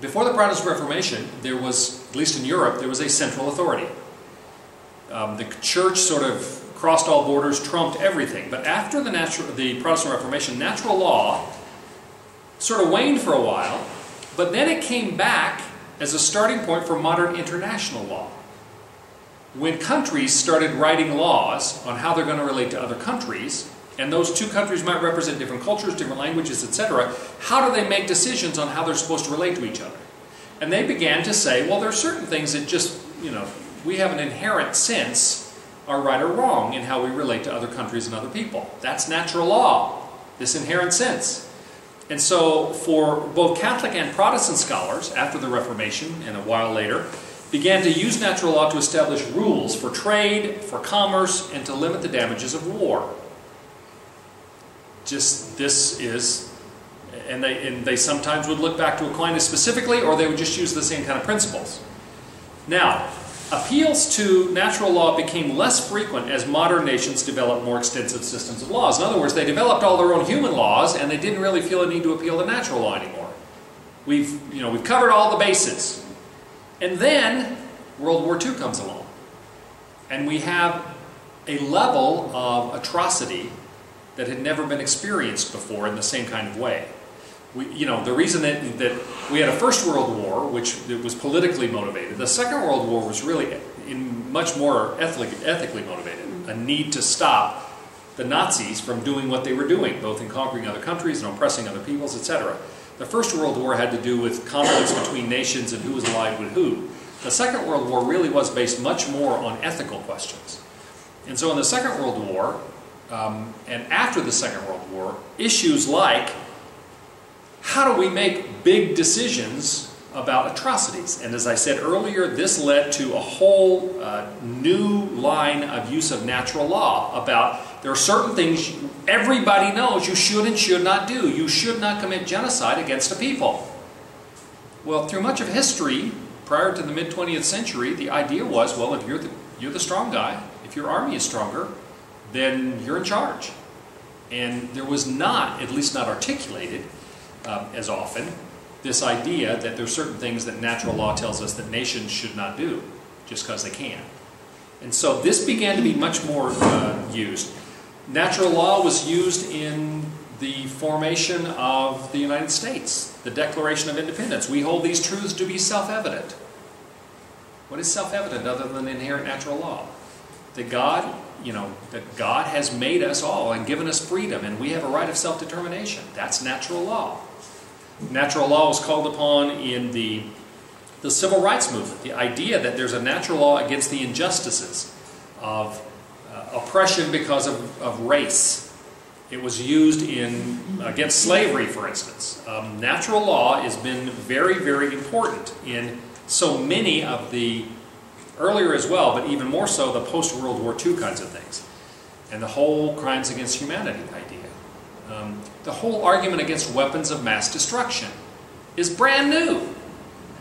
before the Protestant Reformation, there was, at least in Europe, there was a central authority. Um, the church sort of crossed all borders, trumped everything. But after the, natural, the Protestant Reformation, natural law sort of waned for a while, but then it came back as a starting point for modern international law. When countries started writing laws on how they're going to relate to other countries, and those two countries might represent different cultures, different languages, etc., how do they make decisions on how they're supposed to relate to each other? And they began to say, well, there are certain things that just, you know, we have an inherent sense are right or wrong in how we relate to other countries and other people. That's natural law, this inherent sense. And so, for both Catholic and Protestant scholars, after the Reformation and a while later, began to use natural law to establish rules for trade, for commerce, and to limit the damages of war. Just this is, and they, and they sometimes would look back to Aquinas specifically, or they would just use the same kind of principles. Now, Appeals to natural law became less frequent as modern nations developed more extensive systems of laws. In other words, they developed all their own human laws and they didn't really feel a need to appeal to natural law anymore. We've, you know, we've covered all the bases. And then World War II comes along. And we have a level of atrocity that had never been experienced before in the same kind of way we, you know, the reason that, that we had a First World War, which was politically motivated, the Second World War was really in much more ethically, ethically motivated. A need to stop the Nazis from doing what they were doing, both in conquering other countries and oppressing other peoples, etc. The First World War had to do with conflicts between nations and who was allied with who. The Second World War really was based much more on ethical questions. And so in the Second World War, um, and after the Second World War, issues like how do we make big decisions about atrocities? And as I said earlier, this led to a whole uh, new line of use of natural law about there are certain things everybody knows you should and should not do. You should not commit genocide against a people. Well, through much of history, prior to the mid 20th century, the idea was well, if you're the, you're the strong guy, if your army is stronger, then you're in charge. And there was not, at least not articulated, um, as often, this idea that there are certain things that natural law tells us that nations should not do just because they can. And so this began to be much more uh, used. Natural law was used in the formation of the United States, the Declaration of Independence. We hold these truths to be self-evident. What is self-evident other than inherent natural law? That God, you know, that God has made us all and given us freedom and we have a right of self-determination. That's natural law. Natural law was called upon in the, the civil rights movement. The idea that there's a natural law against the injustices of uh, oppression because of, of race. It was used in against slavery, for instance. Um, natural law has been very, very important in so many of the earlier as well, but even more so the post-World War II kinds of things, and the whole crimes against humanity idea. Um, the whole argument against weapons of mass destruction is brand new.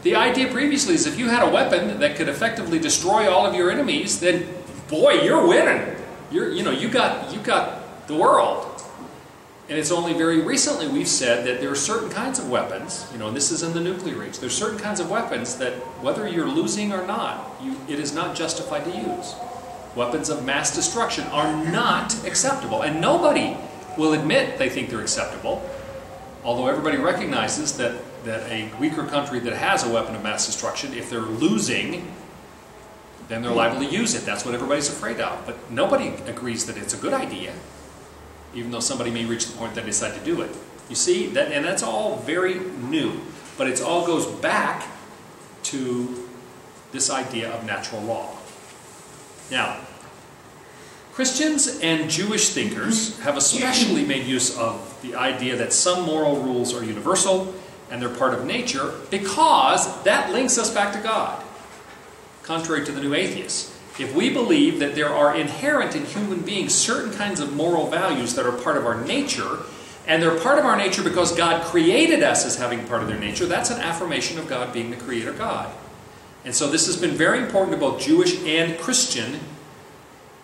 The idea previously is if you had a weapon that could effectively destroy all of your enemies, then boy, you're winning. You're, you know, you got, you got the world. And it's only very recently we've said that there are certain kinds of weapons, you know, and this is in the nuclear age, there's certain kinds of weapons that whether you're losing or not, you, it is not justified to use. Weapons of mass destruction are not acceptable. And nobody will admit they think they're acceptable, although everybody recognizes that, that a weaker country that has a weapon of mass destruction, if they're losing, then they're liable to use it. That's what everybody's afraid of. But nobody agrees that it's a good idea even though somebody may reach the point that they decide to do it. You see, that, and that's all very new, but it all goes back to this idea of natural law. Now, Christians and Jewish thinkers have especially made use of the idea that some moral rules are universal and they're part of nature because that links us back to God, contrary to the new atheists. If we believe that there are inherent in human beings certain kinds of moral values that are part of our nature, and they're part of our nature because God created us as having part of their nature, that's an affirmation of God being the creator God. And so this has been very important to both Jewish and Christian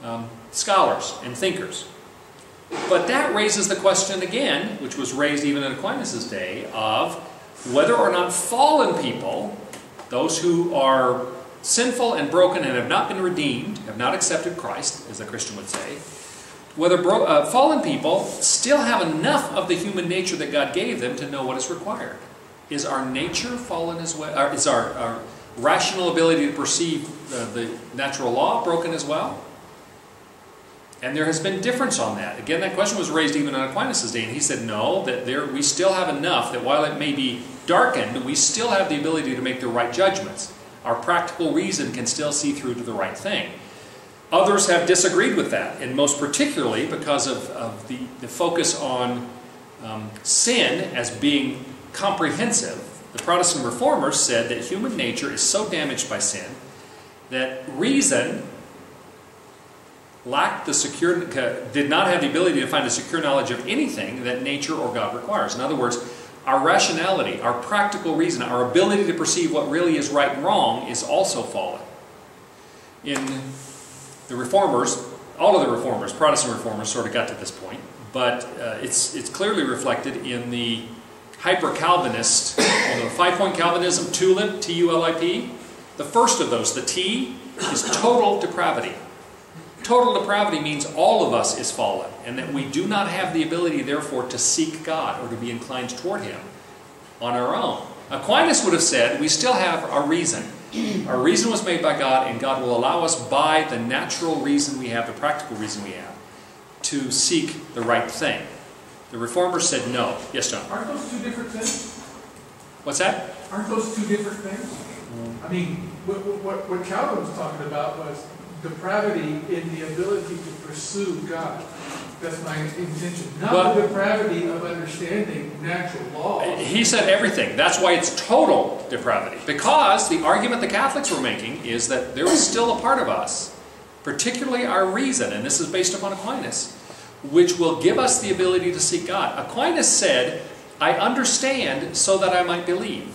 um, scholars and thinkers. But that raises the question again, which was raised even in Aquinas' day, of whether or not fallen people, those who are sinful and broken and have not been redeemed, have not accepted Christ, as a Christian would say, whether uh, fallen people still have enough of the human nature that God gave them to know what is required. Is our nature fallen as well? Is our, our rational ability to perceive the natural law broken as well? And there has been difference on that. Again, that question was raised even on Aquinas' day, and he said, no, that there, we still have enough that while it may be darkened, we still have the ability to make the right judgments. Our practical reason can still see through to the right thing. Others have disagreed with that, and most particularly because of, of the, the focus on um, sin as being comprehensive. The Protestant reformers said that human nature is so damaged by sin that reason lacked the secure, did not have the ability to find a secure knowledge of anything that nature or God requires. In other words, our rationality, our practical reason, our ability to perceive what really is right and wrong is also fallen. In the reformers, all of the reformers, Protestant reformers, sort of got to this point, but uh, it's, it's clearly reflected in the hyper Calvinist, the five point Calvinism, TULIP, T U L I P. The first of those, the T, is total depravity. Total depravity means all of us is fallen, and that we do not have the ability, therefore, to seek God or to be inclined toward Him on our own. Aquinas would have said we still have our reason. Our reason was made by God, and God will allow us by the natural reason we have, the practical reason we have, to seek the right thing. The reformers said no. Yes, John? Aren't those two different things? What's that? Aren't those two different things? I mean, what, what, what Calvin was talking about was depravity in the ability to pursue God. That's my intention. Not Well- the depravity of understanding natural law. He said everything. That's why it's total depravity. Because the argument the Catholics were making is that there is still a part of us, particularly our reason, and this is based upon Aquinas, which will give us the ability to seek God. Aquinas said, I understand so that I might believe.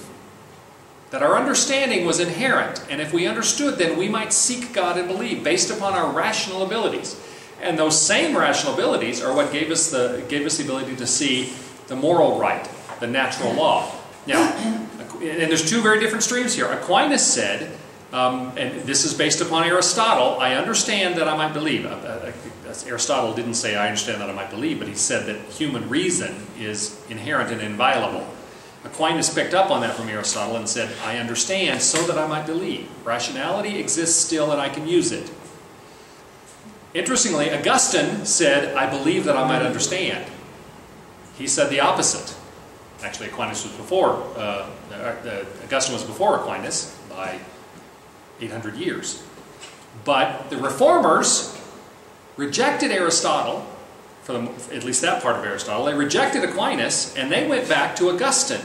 That our understanding was inherent, and if we understood, then we might seek God and believe based upon our rational abilities. And those same rational abilities are what gave us the, gave us the ability to see the moral right, the natural law. Now, and there's two very different streams here. Aquinas said, um, and this is based upon Aristotle, I understand that I might believe. Uh, uh, Aristotle didn't say, I understand that I might believe, but he said that human reason is inherent and inviolable. Aquinas picked up on that from Aristotle and said, I understand so that I might believe. Rationality exists still and I can use it. Interestingly, Augustine said, I believe that I might understand. He said the opposite. Actually, Aquinas was before, uh, uh, Augustine was before Aquinas by 800 years. But the reformers rejected Aristotle, for the, at least that part of Aristotle. They rejected Aquinas and they went back to Augustine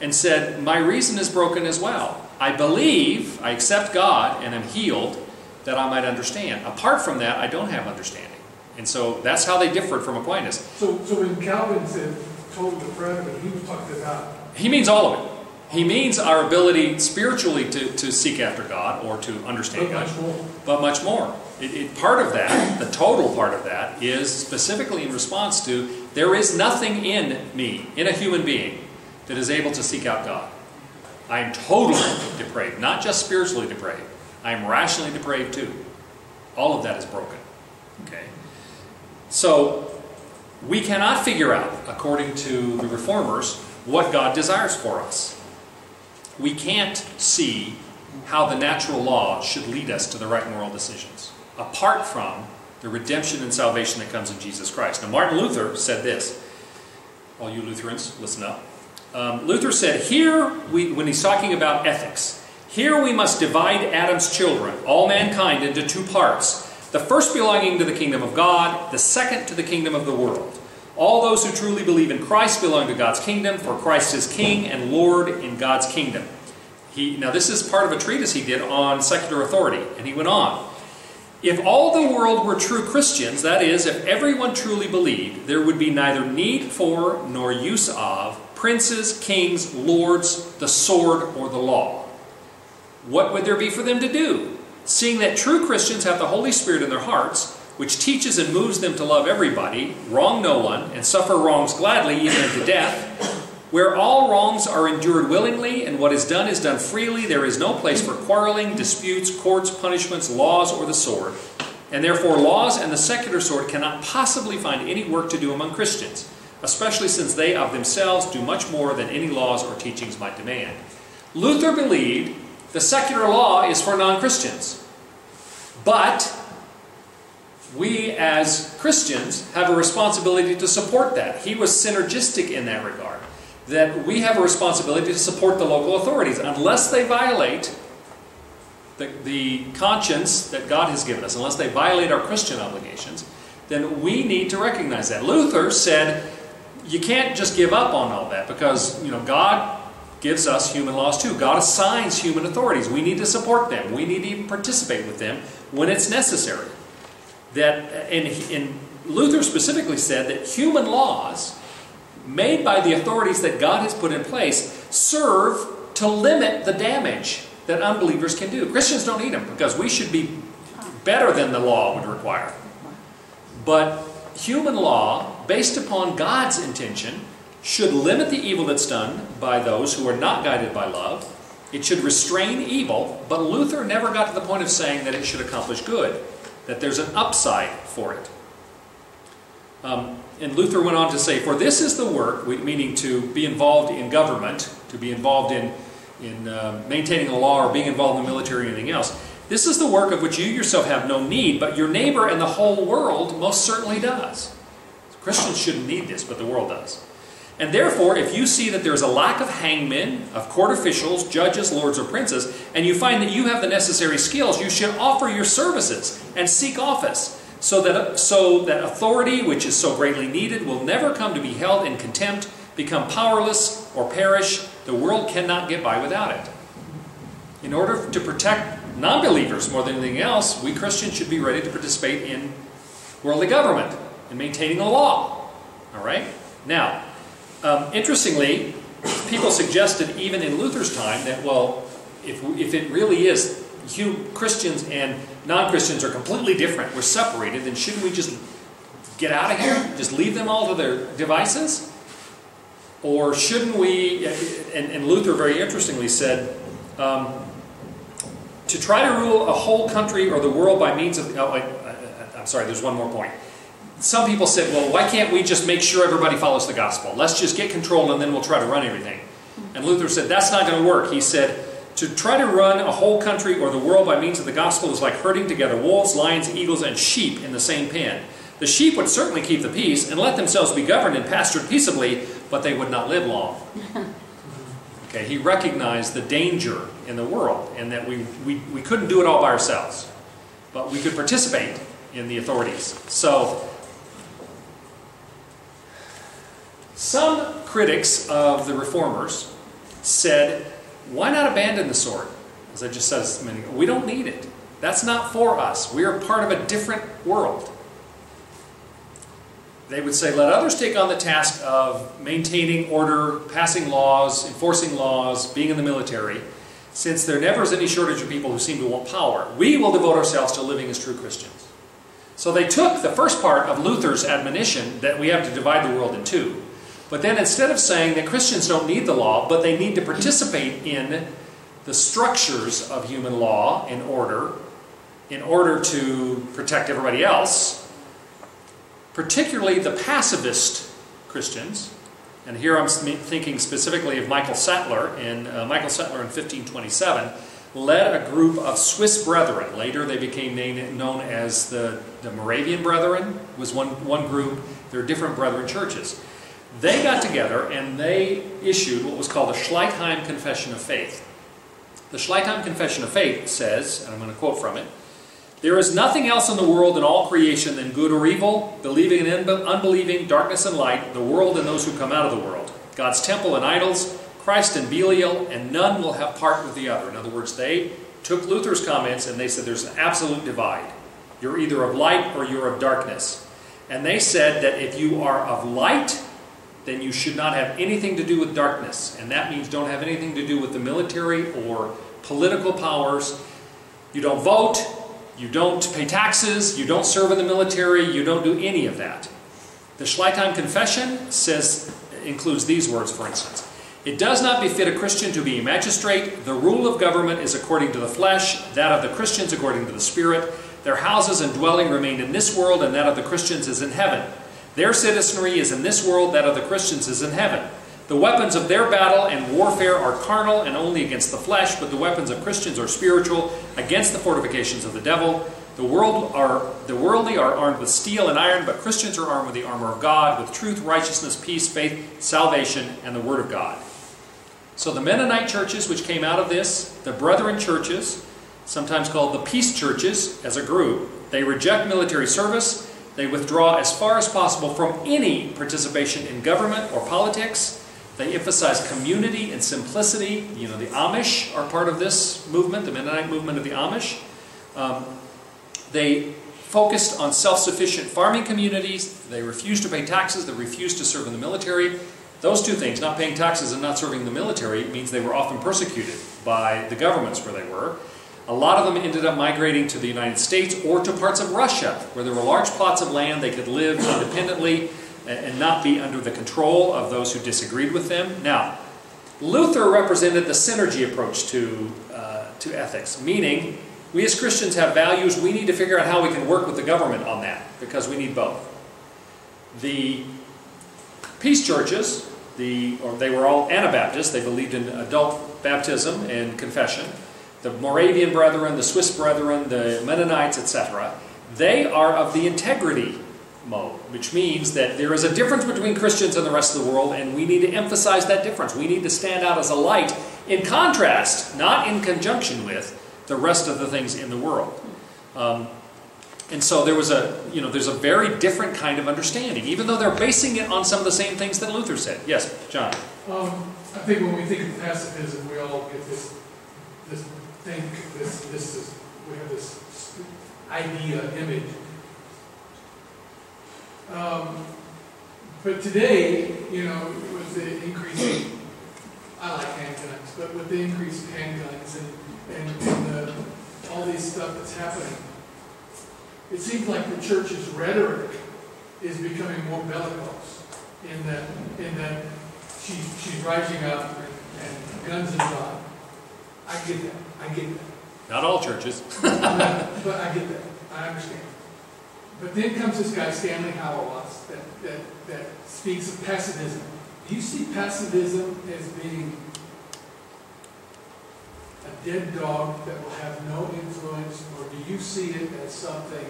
and said, My reason is broken as well. I believe, I accept God and am healed that I might understand. Apart from that, I don't have understanding. And so that's how they differed from Aquinas. So, so when Calvin said total depravity, he was talking about, He means all of it. He means our ability spiritually to, to seek after God or to understand but God. much more. But much more. It, it, part of that, the total part of that, is specifically in response to there is nothing in me, in a human being, that is able to seek out God. I am totally depraved, not just spiritually depraved. I am rationally depraved too. All of that is broken. Okay? So, we cannot figure out, according to the reformers, what God desires for us. We can't see how the natural law should lead us to the right moral decisions, apart from the redemption and salvation that comes in Jesus Christ. Now, Martin Luther said this. All you Lutherans, listen up. Um, Luther said, Here, we, when he's talking about ethics, here we must divide Adam's children, all mankind, into two parts. The first belonging to the kingdom of God, the second to the kingdom of the world. All those who truly believe in Christ belong to God's kingdom, for Christ is king and Lord in God's kingdom. He, now, this is part of a treatise he did on secular authority, and he went on. If all the world were true Christians, that is, if everyone truly believed, there would be neither need for nor use of princes, kings, lords, the sword, or the law. What would there be for them to do? Seeing that true Christians have the Holy Spirit in their hearts, which teaches and moves them to love everybody, wrong no one, and suffer wrongs gladly, even unto death, where all wrongs are endured willingly, and what is done is done freely, there is no place for quarreling, disputes, courts, punishments, laws, or the sword. And therefore, laws and the secular sword cannot possibly find any work to do among Christians, especially since they of themselves do much more than any laws or teachings might demand. Luther believed the secular law is for non Christians. But we as Christians have a responsibility to support that. He was synergistic in that regard. That we have a responsibility to support the local authorities unless they violate the, the conscience that God has given us, unless they violate our Christian obligations, then we need to recognize that. Luther said you can't just give up on all that because you know God gives us human laws too. God assigns human authorities. We need to support them. We need to even participate with them when it's necessary. That and, and Luther specifically said that human laws made by the authorities that God has put in place serve to limit the damage that unbelievers can do. Christians don't need them because we should be better than the law would require. But human law, based upon God's intention, should limit the evil that's done by those who are not guided by love. It should restrain evil, but Luther never got to the point of saying that it should accomplish good, that there's an upside for it. Um, and Luther went on to say, For this is the work, meaning to be involved in government, to be involved in, in uh, maintaining the law or being involved in the military or anything else. This is the work of which you yourself have no need, but your neighbor and the whole world most certainly does. Christians shouldn't need this, but the world does. And therefore, if you see that there's a lack of hangmen, of court officials, judges, lords, or princes, and you find that you have the necessary skills, you should offer your services and seek office, so that, so that authority, which is so greatly needed, will never come to be held in contempt, become powerless, or perish. The world cannot get by without it. In order to protect non believers more than anything else, we Christians should be ready to participate in worldly government and maintaining the law. All right? Now, um, interestingly, people suggested even in Luther's time that, well, if, if it really is, you, Christians and non-Christians are completely different, we're separated, then shouldn't we just get out of here? Just leave them all to their devices? Or shouldn't we, and, and Luther very interestingly said, um, to try to rule a whole country or the world by means of, oh, I, uh, uh, uh, I'm sorry, there's one more point some people said, well, why can't we just make sure everybody follows the gospel? Let's just get control and then we'll try to run everything. And Luther said, that's not going to work. He said, to try to run a whole country or the world by means of the gospel is like herding together wolves, lions, eagles, and sheep in the same pen. The sheep would certainly keep the peace and let themselves be governed and pastured peaceably, but they would not live long. Okay, he recognized the danger in the world and that we, we, we couldn't do it all by ourselves, but we could participate in the authorities. So, some critics of the reformers said, why not abandon the sword? As I just said we don't need it. That's not for us. We are part of a different world. They would say, let others take on the task of maintaining order, passing laws, enforcing laws, being in the military, since there never is any shortage of people who seem to want power. We will devote ourselves to living as true Christians. So they took the first part of Luther's admonition that we have to divide the world in two. But then instead of saying that Christians don't need the law, but they need to participate in the structures of human law and order in order to protect everybody else, particularly the pacifist Christians, and here I'm thinking specifically of Michael Sattler, in uh, Michael Sattler in 1527, led a group of Swiss brethren. Later they became named, known as the, the Moravian Brethren, was one, one group. There are different brethren churches. They got together and they issued what was called the Schleitheim Confession of Faith. The Schleitheim Confession of Faith says, and I'm going to quote from it, there is nothing else in the world in all creation than good or evil, believing and unbelieving, darkness and light, the world and those who come out of the world, God's temple and idols, Christ and Belial, and none will have part with the other. In other words, they took Luther's comments and they said there's an absolute divide. You're either of light or you're of darkness. And they said that if you are of light, then you should not have anything to do with darkness. And that means don't have anything to do with the military or political powers. You don't vote, you don't pay taxes, you don't serve in the military, you don't do any of that. The Schleitheim Confession says, includes these words, for instance. It does not befit a Christian to be a magistrate. The rule of government is according to the flesh, that of the Christians according to the Spirit. Their houses and dwelling remain in this world, and that of the Christians is in heaven. Their citizenry is in this world, that of the Christians is in heaven. The weapons of their battle and warfare are carnal and only against the flesh, but the weapons of Christians are spiritual, against the fortifications of the devil. The, world are, the worldly are armed with steel and iron, but Christians are armed with the armor of God, with truth, righteousness, peace, faith, salvation, and the Word of God. So the Mennonite churches which came out of this, the Brethren churches, sometimes called the peace churches as a group, they reject military service, they withdraw as far as possible from any participation in government or politics, they emphasize community and simplicity. You know, the Amish are part of this movement, the Mennonite movement of the Amish. Um, they focused on self-sufficient farming communities. They refused to pay taxes. They refused to serve in the military. Those two things, not paying taxes and not serving the military, means they were often persecuted by the governments where they were. A lot of them ended up migrating to the United States or to parts of Russia, where there were large plots of land they could live independently and not be under the control of those who disagreed with them. Now, Luther represented the synergy approach to, uh, to ethics, meaning we as Christians have values, we need to figure out how we can work with the government on that, because we need both. The peace churches, the, or they were all Anabaptists, they believed in adult baptism and confession. The Moravian Brethren, the Swiss Brethren, the Mennonites, etc., they are of the integrity mode, which means that there is a difference between Christians and the rest of the world, and we need to emphasize that difference. We need to stand out as a light in contrast, not in conjunction with, the rest of the things in the world. Um, and so there was a, you know, there's a very different kind of understanding, even though they're basing it on some of the same things that Luther said. Yes, John? Um, I think when we think of pacifism, we all get this, this think, this, this, is, we have this idea, image um, but today, you know, with the increasing, I like handguns, but with the increase of handguns and, and, and the, all these stuff that's happening, it seems like the church's rhetoric is becoming more bellicose in that, in that she's, she's rising up and, and guns. I get that. I get that. Not all churches. but I get that. I understand. But then comes this guy, Stanley Hauerwas, that, that, that speaks of pacifism. Do you see pacifism as being a dead dog that will have no influence, or do you see it as something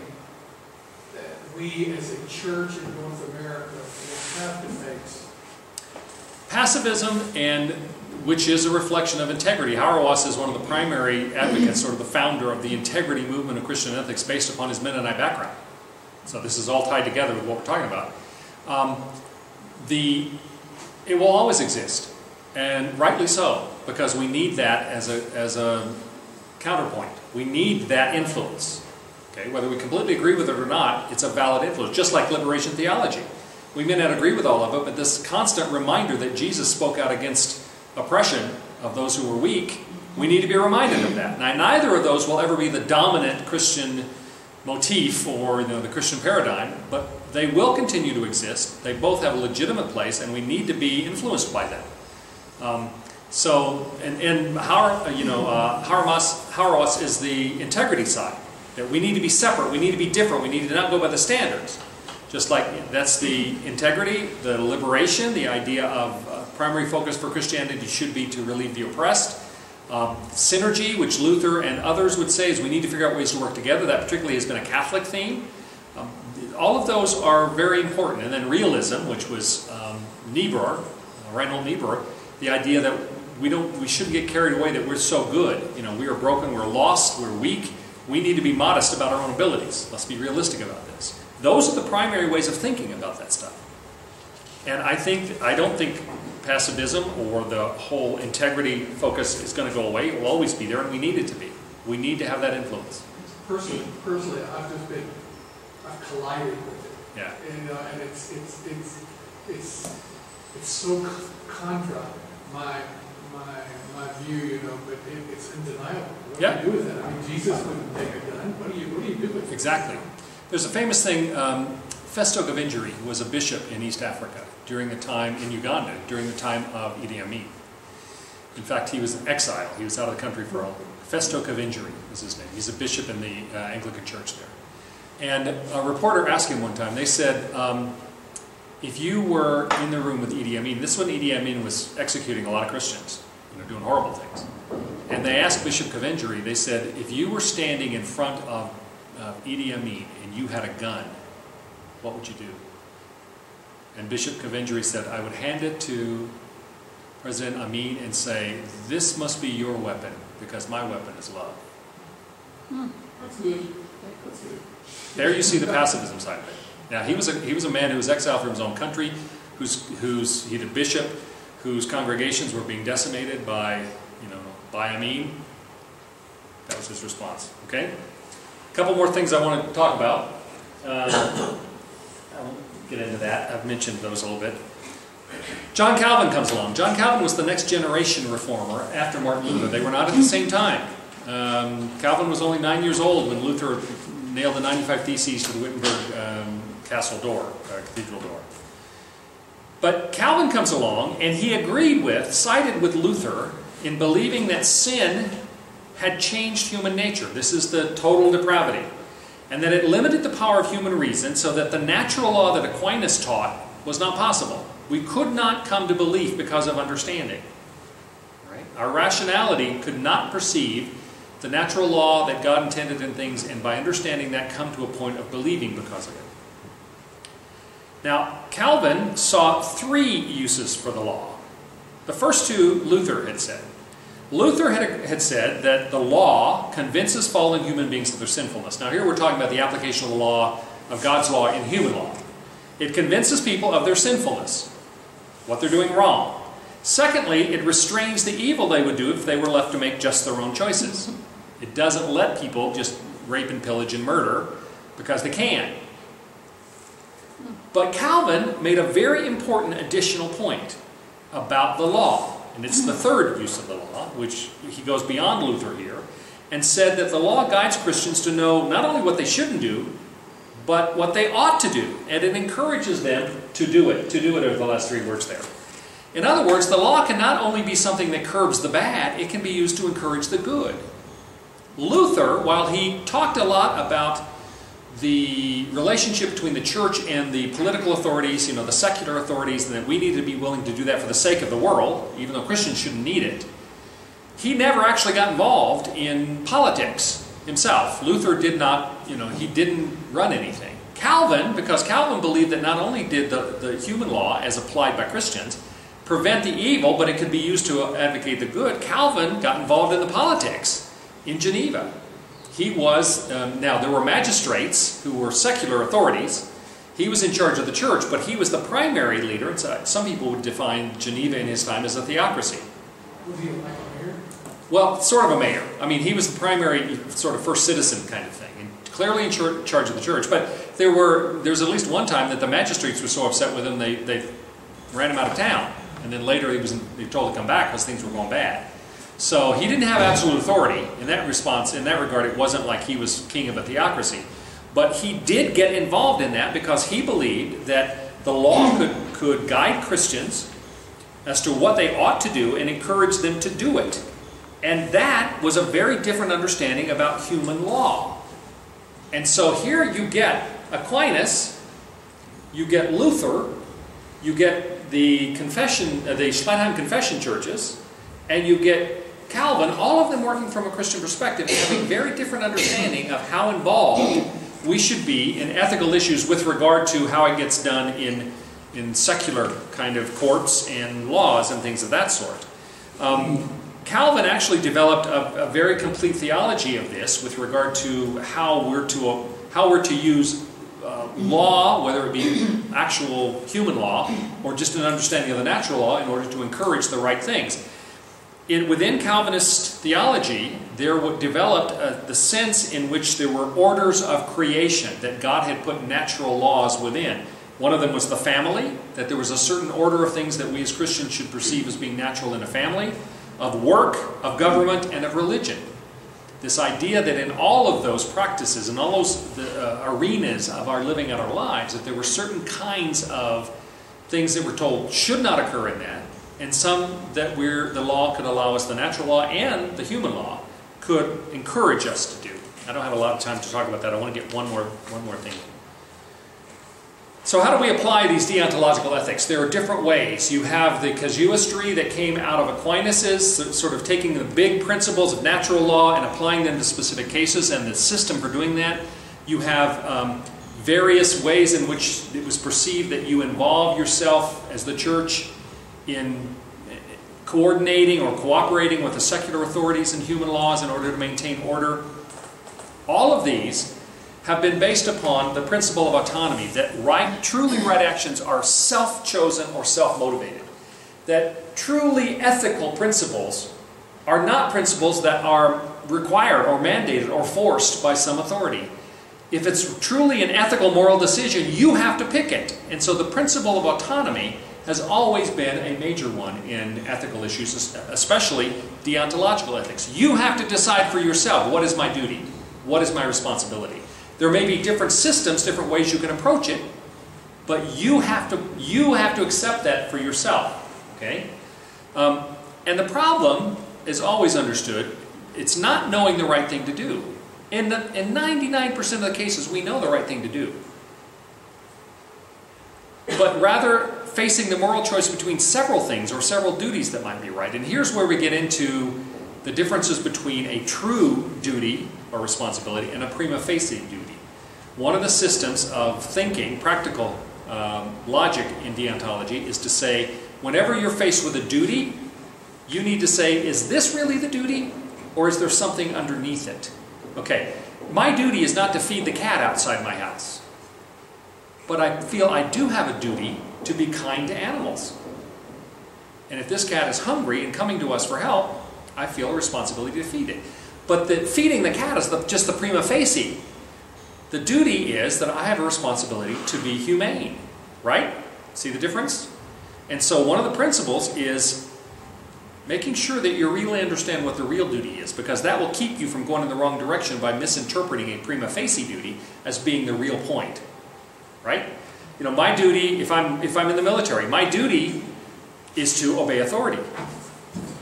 that we as a church in North America will have to face? Pacifism and which is a reflection of integrity. Hauerwas is one of the primary advocates, sort of the founder of the integrity movement of Christian ethics based upon his Mennonite background. So this is all tied together with what we're talking about. Um, the, it will always exist, and rightly so, because we need that as a, as a counterpoint. We need that influence. Okay, whether we completely agree with it or not, it's a valid influence, just like liberation theology. We may not agree with all of it, but this constant reminder that Jesus spoke out against oppression of those who were weak, we need to be reminded of that. Now, neither of those will ever be the dominant Christian motif or you know, the Christian paradigm, but they will continue to exist. They both have a legitimate place, and we need to be influenced by them. Um, so, and, and Har, you know, uh, Hauerwas, Hauerwas is the integrity side. That we need to be separate, we need to be different, we need to not go by the standards. Just like that's the integrity, the liberation, the idea of uh, primary focus for Christianity should be to relieve the oppressed. Um, synergy, which Luther and others would say is we need to figure out ways to work together. That particularly has been a Catholic theme. Um, all of those are very important. And then realism, which was um, Niebuhr, uh, Reinhold Niebuhr, the idea that we don't, we shouldn't get carried away that we're so good. You know, we are broken, we're lost, we're weak. We need to be modest about our own abilities. Let's be realistic about this. Those are the primary ways of thinking about that stuff. And I think, I don't think pacifism or the whole integrity focus is going to go away. It will always be there, and we need it to be. We need to have that influence. Personally, personally, I've just been, I've collided with it. Yeah. And, uh, and it's, it's, it's, it's, it's so contra my, my, my view, you know, but it, it's undeniable. What Yeah. do you do with that? I mean, Jesus wouldn't take a gun. What do you, what do you do with it? Exactly. There's a famous thing, um, Festo Kivengere was a bishop in East Africa during the time, in Uganda, during the time of Idi Amin. In fact, he was in exile. He was out of the country for a Festo Kivengere is his name. He's a bishop in the uh, Anglican church there. And a reporter asked him one time, they said, um, if you were in the room with Idi Amin, this is when Idi Amin was executing a lot of Christians, you know, doing horrible things. And they asked Bishop Kivengere, they said, if you were standing in front of uh, Idi Amin and you had a gun, what would you do? And Bishop Kivengere said, I would hand it to President Amin and say, this must be your weapon because my weapon is love. That's good. That's good. There you see the pacifism side of it. Now he was a, he was a man who was exiled from his own country, who's, who's he had a bishop whose congregations were being decimated by, you know, by Amin. That was his response. Okay? A couple more things I want to talk about. Uh, I won't get into that. I've mentioned those a little bit. John Calvin comes along. John Calvin was the next generation reformer after Martin Luther. They were not at the same time. Um, Calvin was only nine years old when Luther nailed the 95 Theses to the Wittenberg um, castle door, uh, cathedral door. But Calvin comes along and he agreed with, sided with Luther in believing that sin had changed human nature. This is the total depravity. And that it limited the power of human reason so that the natural law that Aquinas taught was not possible. We could not come to belief because of understanding. Our rationality could not perceive the natural law that God intended in things, and by understanding that, come to a point of believing because of it. Now, Calvin saw three uses for the law. The first two, Luther had said. Luther had, had said that the law convinces fallen human beings of their sinfulness. Now, here we're talking about the application of the law, of God's law in human law. It convinces people of their sinfulness, what they're doing wrong. Secondly, it restrains the evil they would do if they were left to make just their own choices. It doesn't let people just rape and pillage and murder because they can. But Calvin made a very important additional point about the law. And it's the third use of the law, which he goes beyond Luther here, and said that the law guides Christians to know not only what they shouldn't do, but what they ought to do. And it encourages them to do it. To do it the last three words there. In other words, the law can not only be something that curbs the bad, it can be used to encourage the good. Luther, while he talked a lot about the relationship between the church and the political authorities, you know, the secular authorities, and that we need to be willing to do that for the sake of the world, even though Christians shouldn't need it, he never actually got involved in politics himself. Luther did not, you know, he didn't run anything. Calvin, because Calvin believed that not only did the, the human law, as applied by Christians, prevent the evil, but it could be used to advocate the good. Calvin got involved in the politics in Geneva. He was, um, now there were magistrates who were secular authorities. He was in charge of the church, but he was the primary leader. So- some people would define Geneva in his time as a theocracy. Was he like a mayor? Well, sort of a mayor. I mean, he was the primary sort of first citizen kind of thing, and clearly in chur- charge of the church. But there were there was at least one time that the magistrates were so upset with him they, they ran him out of town, and then later he was he was told to come back because things were going bad. So he didn't have absolute authority in that response. In that regard, it wasn't like he was king of a theocracy, but he did get involved in that because he believed that the law could could guide Christians as to what they ought to do and encourage them to do it. And that was a very different understanding about human law. And so here you get Aquinas, you get Luther, you get the confession, uh, the Schleitheim confession churches, and you get Calvin, all of them working from a Christian perspective and having very different understanding of how involved we should be in ethical issues with regard to how it gets done in, in secular kind of courts and laws and things of that sort. Um, Calvin actually developed a, a, very complete theology of this with regard to how we're to how we're to use uh, law, whether it be actual human law or just an understanding of the natural law, in order to encourage the right things. In, within Calvinist theology, there developed uh, the sense in which there were orders of creation that God had put natural laws within. One of them was the family, that there was a certain order of things that we as Christians should perceive as being natural in a family of work, of government, and of religion. This idea that in all of those practices, in all those the, uh, arenas of our living out our lives, that there were certain kinds of things that we're told should not occur in that, and some that we're, the law could allow us, the natural law and the human law, could encourage us to do. I don't have a lot of time to talk about that. I want to get one more, one more thing so how do we apply these deontological ethics? There are different ways. You have the casuistry that came out of Aquinas, sort of taking the big principles of natural law and applying them to specific cases and the system for doing that. You have um, various ways in which it was perceived that you involve yourself as the church in coordinating or cooperating with the secular authorities and human laws in order to maintain order. All of these have been based upon the principle of autonomy, that right, truly right actions are self-chosen or self-motivated. That truly ethical principles are not principles that are required or mandated or forced by some authority. If it's truly an ethical moral decision, you have to pick it. And so the principle of autonomy has always been a major one in ethical issues, especially deontological ethics. You have to decide for yourself, what is my duty? What is my responsibility? There may be different systems, different ways you can approach it, but you have to, you have to accept that for yourself. Okay? Um, and the problem is always understood. It's not knowing the right thing to do. In, the, in 99% of the cases, we know the right thing to do. But rather facing the moral choice between several things or several duties that might be right. And here's where we get into the differences between a true duty or responsibility and a prima facie duty. One of the systems of thinking, practical um, logic in deontology, is to say, whenever you're faced with a duty, you need to say, is this really the duty, or is there something underneath it? Okay, my duty is not to feed the cat outside my house, but I feel I do have a duty to be kind to animals. And if this cat is hungry and coming to us for help, I feel a responsibility to feed it. But the, feeding the cat is the, just the prima facie. The duty is that I have a responsibility to be humane, right? See the difference? And so one of the principles is making sure that you really understand what the real duty is, because that will keep you from going in the wrong direction by misinterpreting a prima facie duty as being the real point, right? You know, my duty, if I'm, if I'm in the military, my duty is to obey authority.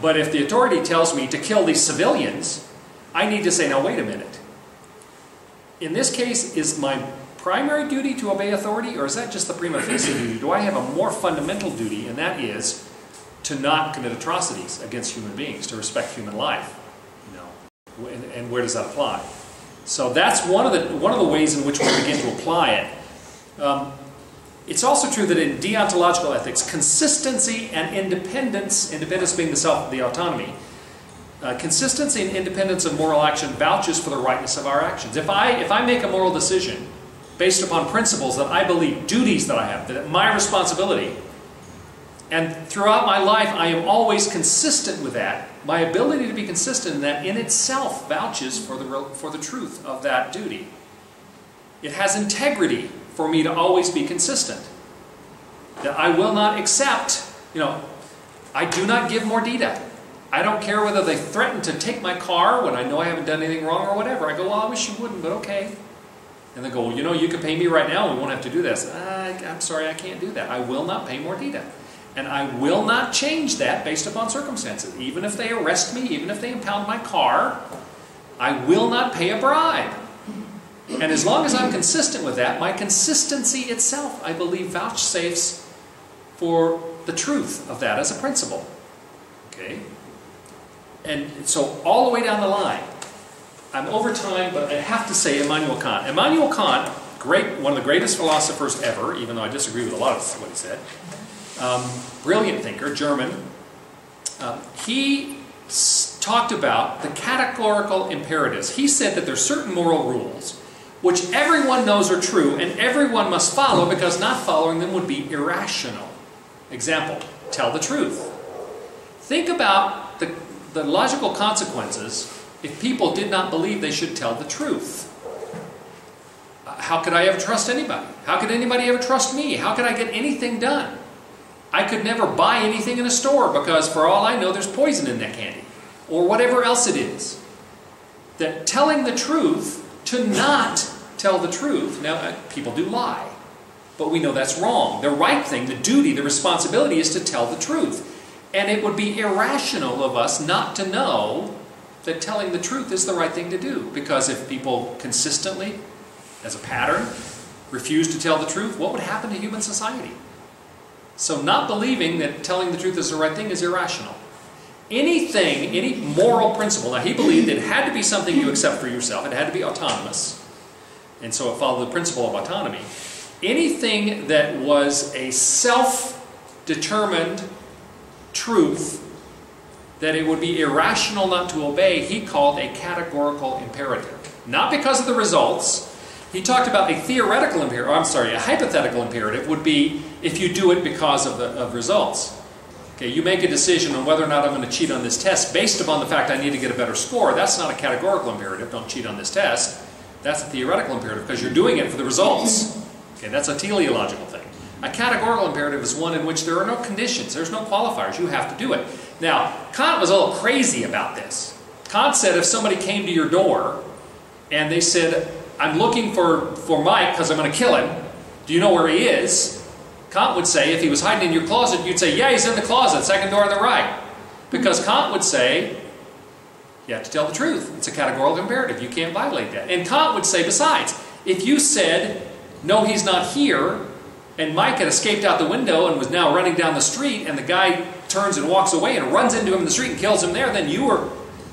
But if the authority tells me to kill these civilians, I need to say, now wait a minute in this case, is my primary duty to obey authority, or is that just the prima facie duty? Do I have a more fundamental duty, and that is to not commit atrocities against human beings, to respect human life? You know, and, and where does that apply? So that's one of the one of the ways in which we begin to apply it. Um, It's also true that in deontological ethics, consistency and independence, independence being the self, the autonomy, uh, consistency and independence of moral action vouches for the rightness of our actions. If I, if I make a moral decision based upon principles that I believe, duties that I have, that my responsibility, and throughout my life I am always consistent with that, my ability to be consistent in that in itself vouches for the, for the truth of that duty. It has integrity for me to always be consistent. That I will not accept, you know, I do not give mordida. I don't care whether they threaten to take my car when I know I haven't done anything wrong or whatever. I go, well, I wish you wouldn't, but okay. And they go, well, you know, you can pay me right now we won't have to do this. I, I'm sorry, I can't do that. I will not pay mordida. And I will not change that based upon circumstances. Even if they arrest me, even if they impound my car, I will not pay a bribe. And as long as I'm consistent with that, my consistency itself, I believe, vouchsafes for the truth of that as a principle. Okay? And so all the way down the line, I'm over time, but I have to say Immanuel Kant. Immanuel Kant, great, one of the greatest philosophers ever, even though I disagree with a lot of what he said. Um, brilliant thinker, German. Uh, he talked about the categorical imperatives. He said that there's certain moral rules which everyone knows are true and everyone must follow because not following them would be irrational. Example, tell the truth. Think about the, the logical consequences if people did not believe they should tell the truth. Uh, How could I ever trust anybody? How could anybody ever trust me? How could I get anything done? I could never buy anything in a store because, for all I know, there's poison in that candy or whatever else it is. That telling the truth, to not tell the truth, now uh, people do lie, but we know that's wrong. The right thing, the duty, the responsibility is to tell the truth. And it would be irrational of us not to know that telling the truth is the right thing to do. Because if people consistently, as a pattern, refuse to tell the truth, what would happen to human society? So not believing that telling the truth is the right thing is irrational. Anything, any moral principle, now he believed it had to be something you accept for yourself, it had to be autonomous. And so it followed the principle of autonomy. Anything that was a self-determined truth that it would be irrational not to obey, he called a categorical imperative. Not because of the results. He talked about a theoretical imperative, I'm sorry, a hypothetical imperative would be if you do it because of the of results. Okay, you make a decision on whether or not I'm going to cheat on this test based upon the fact I need to get a better score. That's not a categorical imperative, don't cheat on this test. That's a theoretical imperative because you're doing it for the results. Okay, that's a teleological thing. A categorical imperative is one in which there are no conditions, there's no qualifiers, you have to do it. Now, Kant was a little crazy about this. Kant said if somebody came to your door and they said, I'm looking for, for Mike because I'm going to kill him, do you know where he is? Kant would say, if he was hiding in your closet, you'd say, yeah, he's in the closet, second door on the right. Because Kant would say, you have to tell the truth. It's a categorical imperative. You can't violate that. And Kant would say, besides, if you said, no, he's not here, and Mike had escaped out the window and was now running down the street, and the guy turns and walks away and runs into him in the street and kills him there, then you were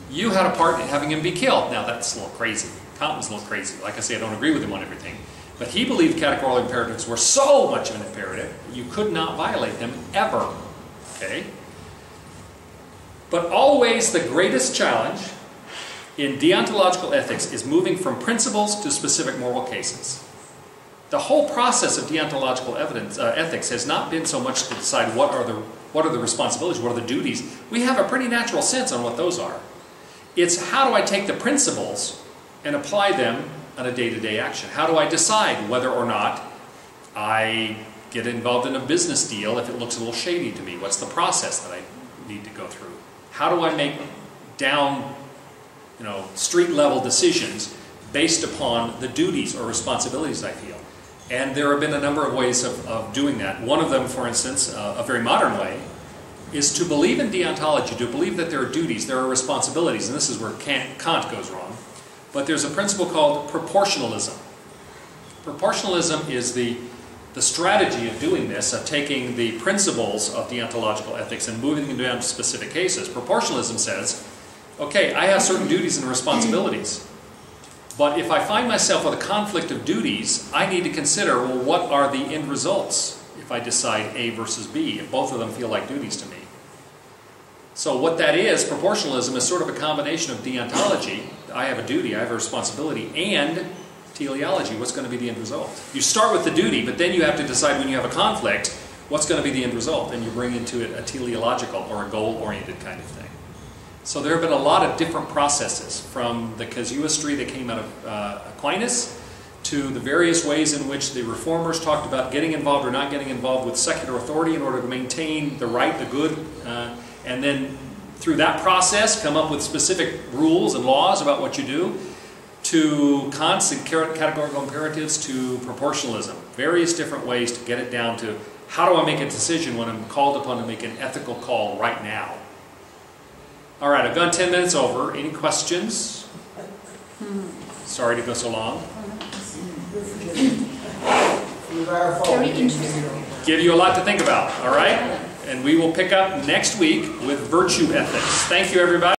you had a part in having him be killed. Now that's a little crazy. Kant was a little crazy. Like I say, I don't agree with him on everything. But he believed categorical imperatives were so much of an imperative, you could not violate them ever. Okay? But always the greatest challenge in deontological ethics is moving from principles to specific moral cases. The whole process of deontological evidence, uh, ethics has not been so much to decide what are, the, what are the responsibilities, what are the duties. We have a pretty natural sense on what those are. It's how do I take the principles and apply them on a day-to-day action? How do I decide whether or not I get involved in a business deal if it looks a little shady to me? What's the process that I need to go through? How do I make down, you know, street level decisions based upon the duties or responsibilities I feel? And there have been a number of ways of, of doing that. One of them, for instance, uh, a very modern way, is to believe in deontology, to believe that there are duties, there are responsibilities, and this is where Kant, Kant goes wrong. But there's a principle called proportionalism. Proportionalism is the, the strategy of doing this, of taking the principles of deontological ethics and moving them down to specific cases. Proportionalism says, okay, I have certain duties and responsibilities. But if I find myself with a conflict of duties, I need to consider, well, what are the end results if I decide A versus B, if both of them feel like duties to me? So what that is, proportionalism is sort of a combination of deontology, I have a duty, I have a responsibility, and teleology, what's going to be the end result? You start with the duty, but then you have to decide when you have a conflict, what's going to be the end result? And you bring into it a teleological or a goal-oriented kind of thing. So there have been a lot of different processes, from the casuistry that came out of uh, Aquinas, to the various ways in which the reformers talked about getting involved or not getting involved with secular authority in order to maintain the right, the good, uh, and then through that process come up with specific rules and laws about what you do, to constant categorical imperatives to proportionalism. Various different ways to get it down to how do I make a decision when I'm called upon to make an ethical call right now? All right, I've gone 10 minutes over. Any questions? Sorry to go so long. Very interesting. Give you a lot to think about, all right? And we will pick up next week with virtue ethics. Thank you, everybody.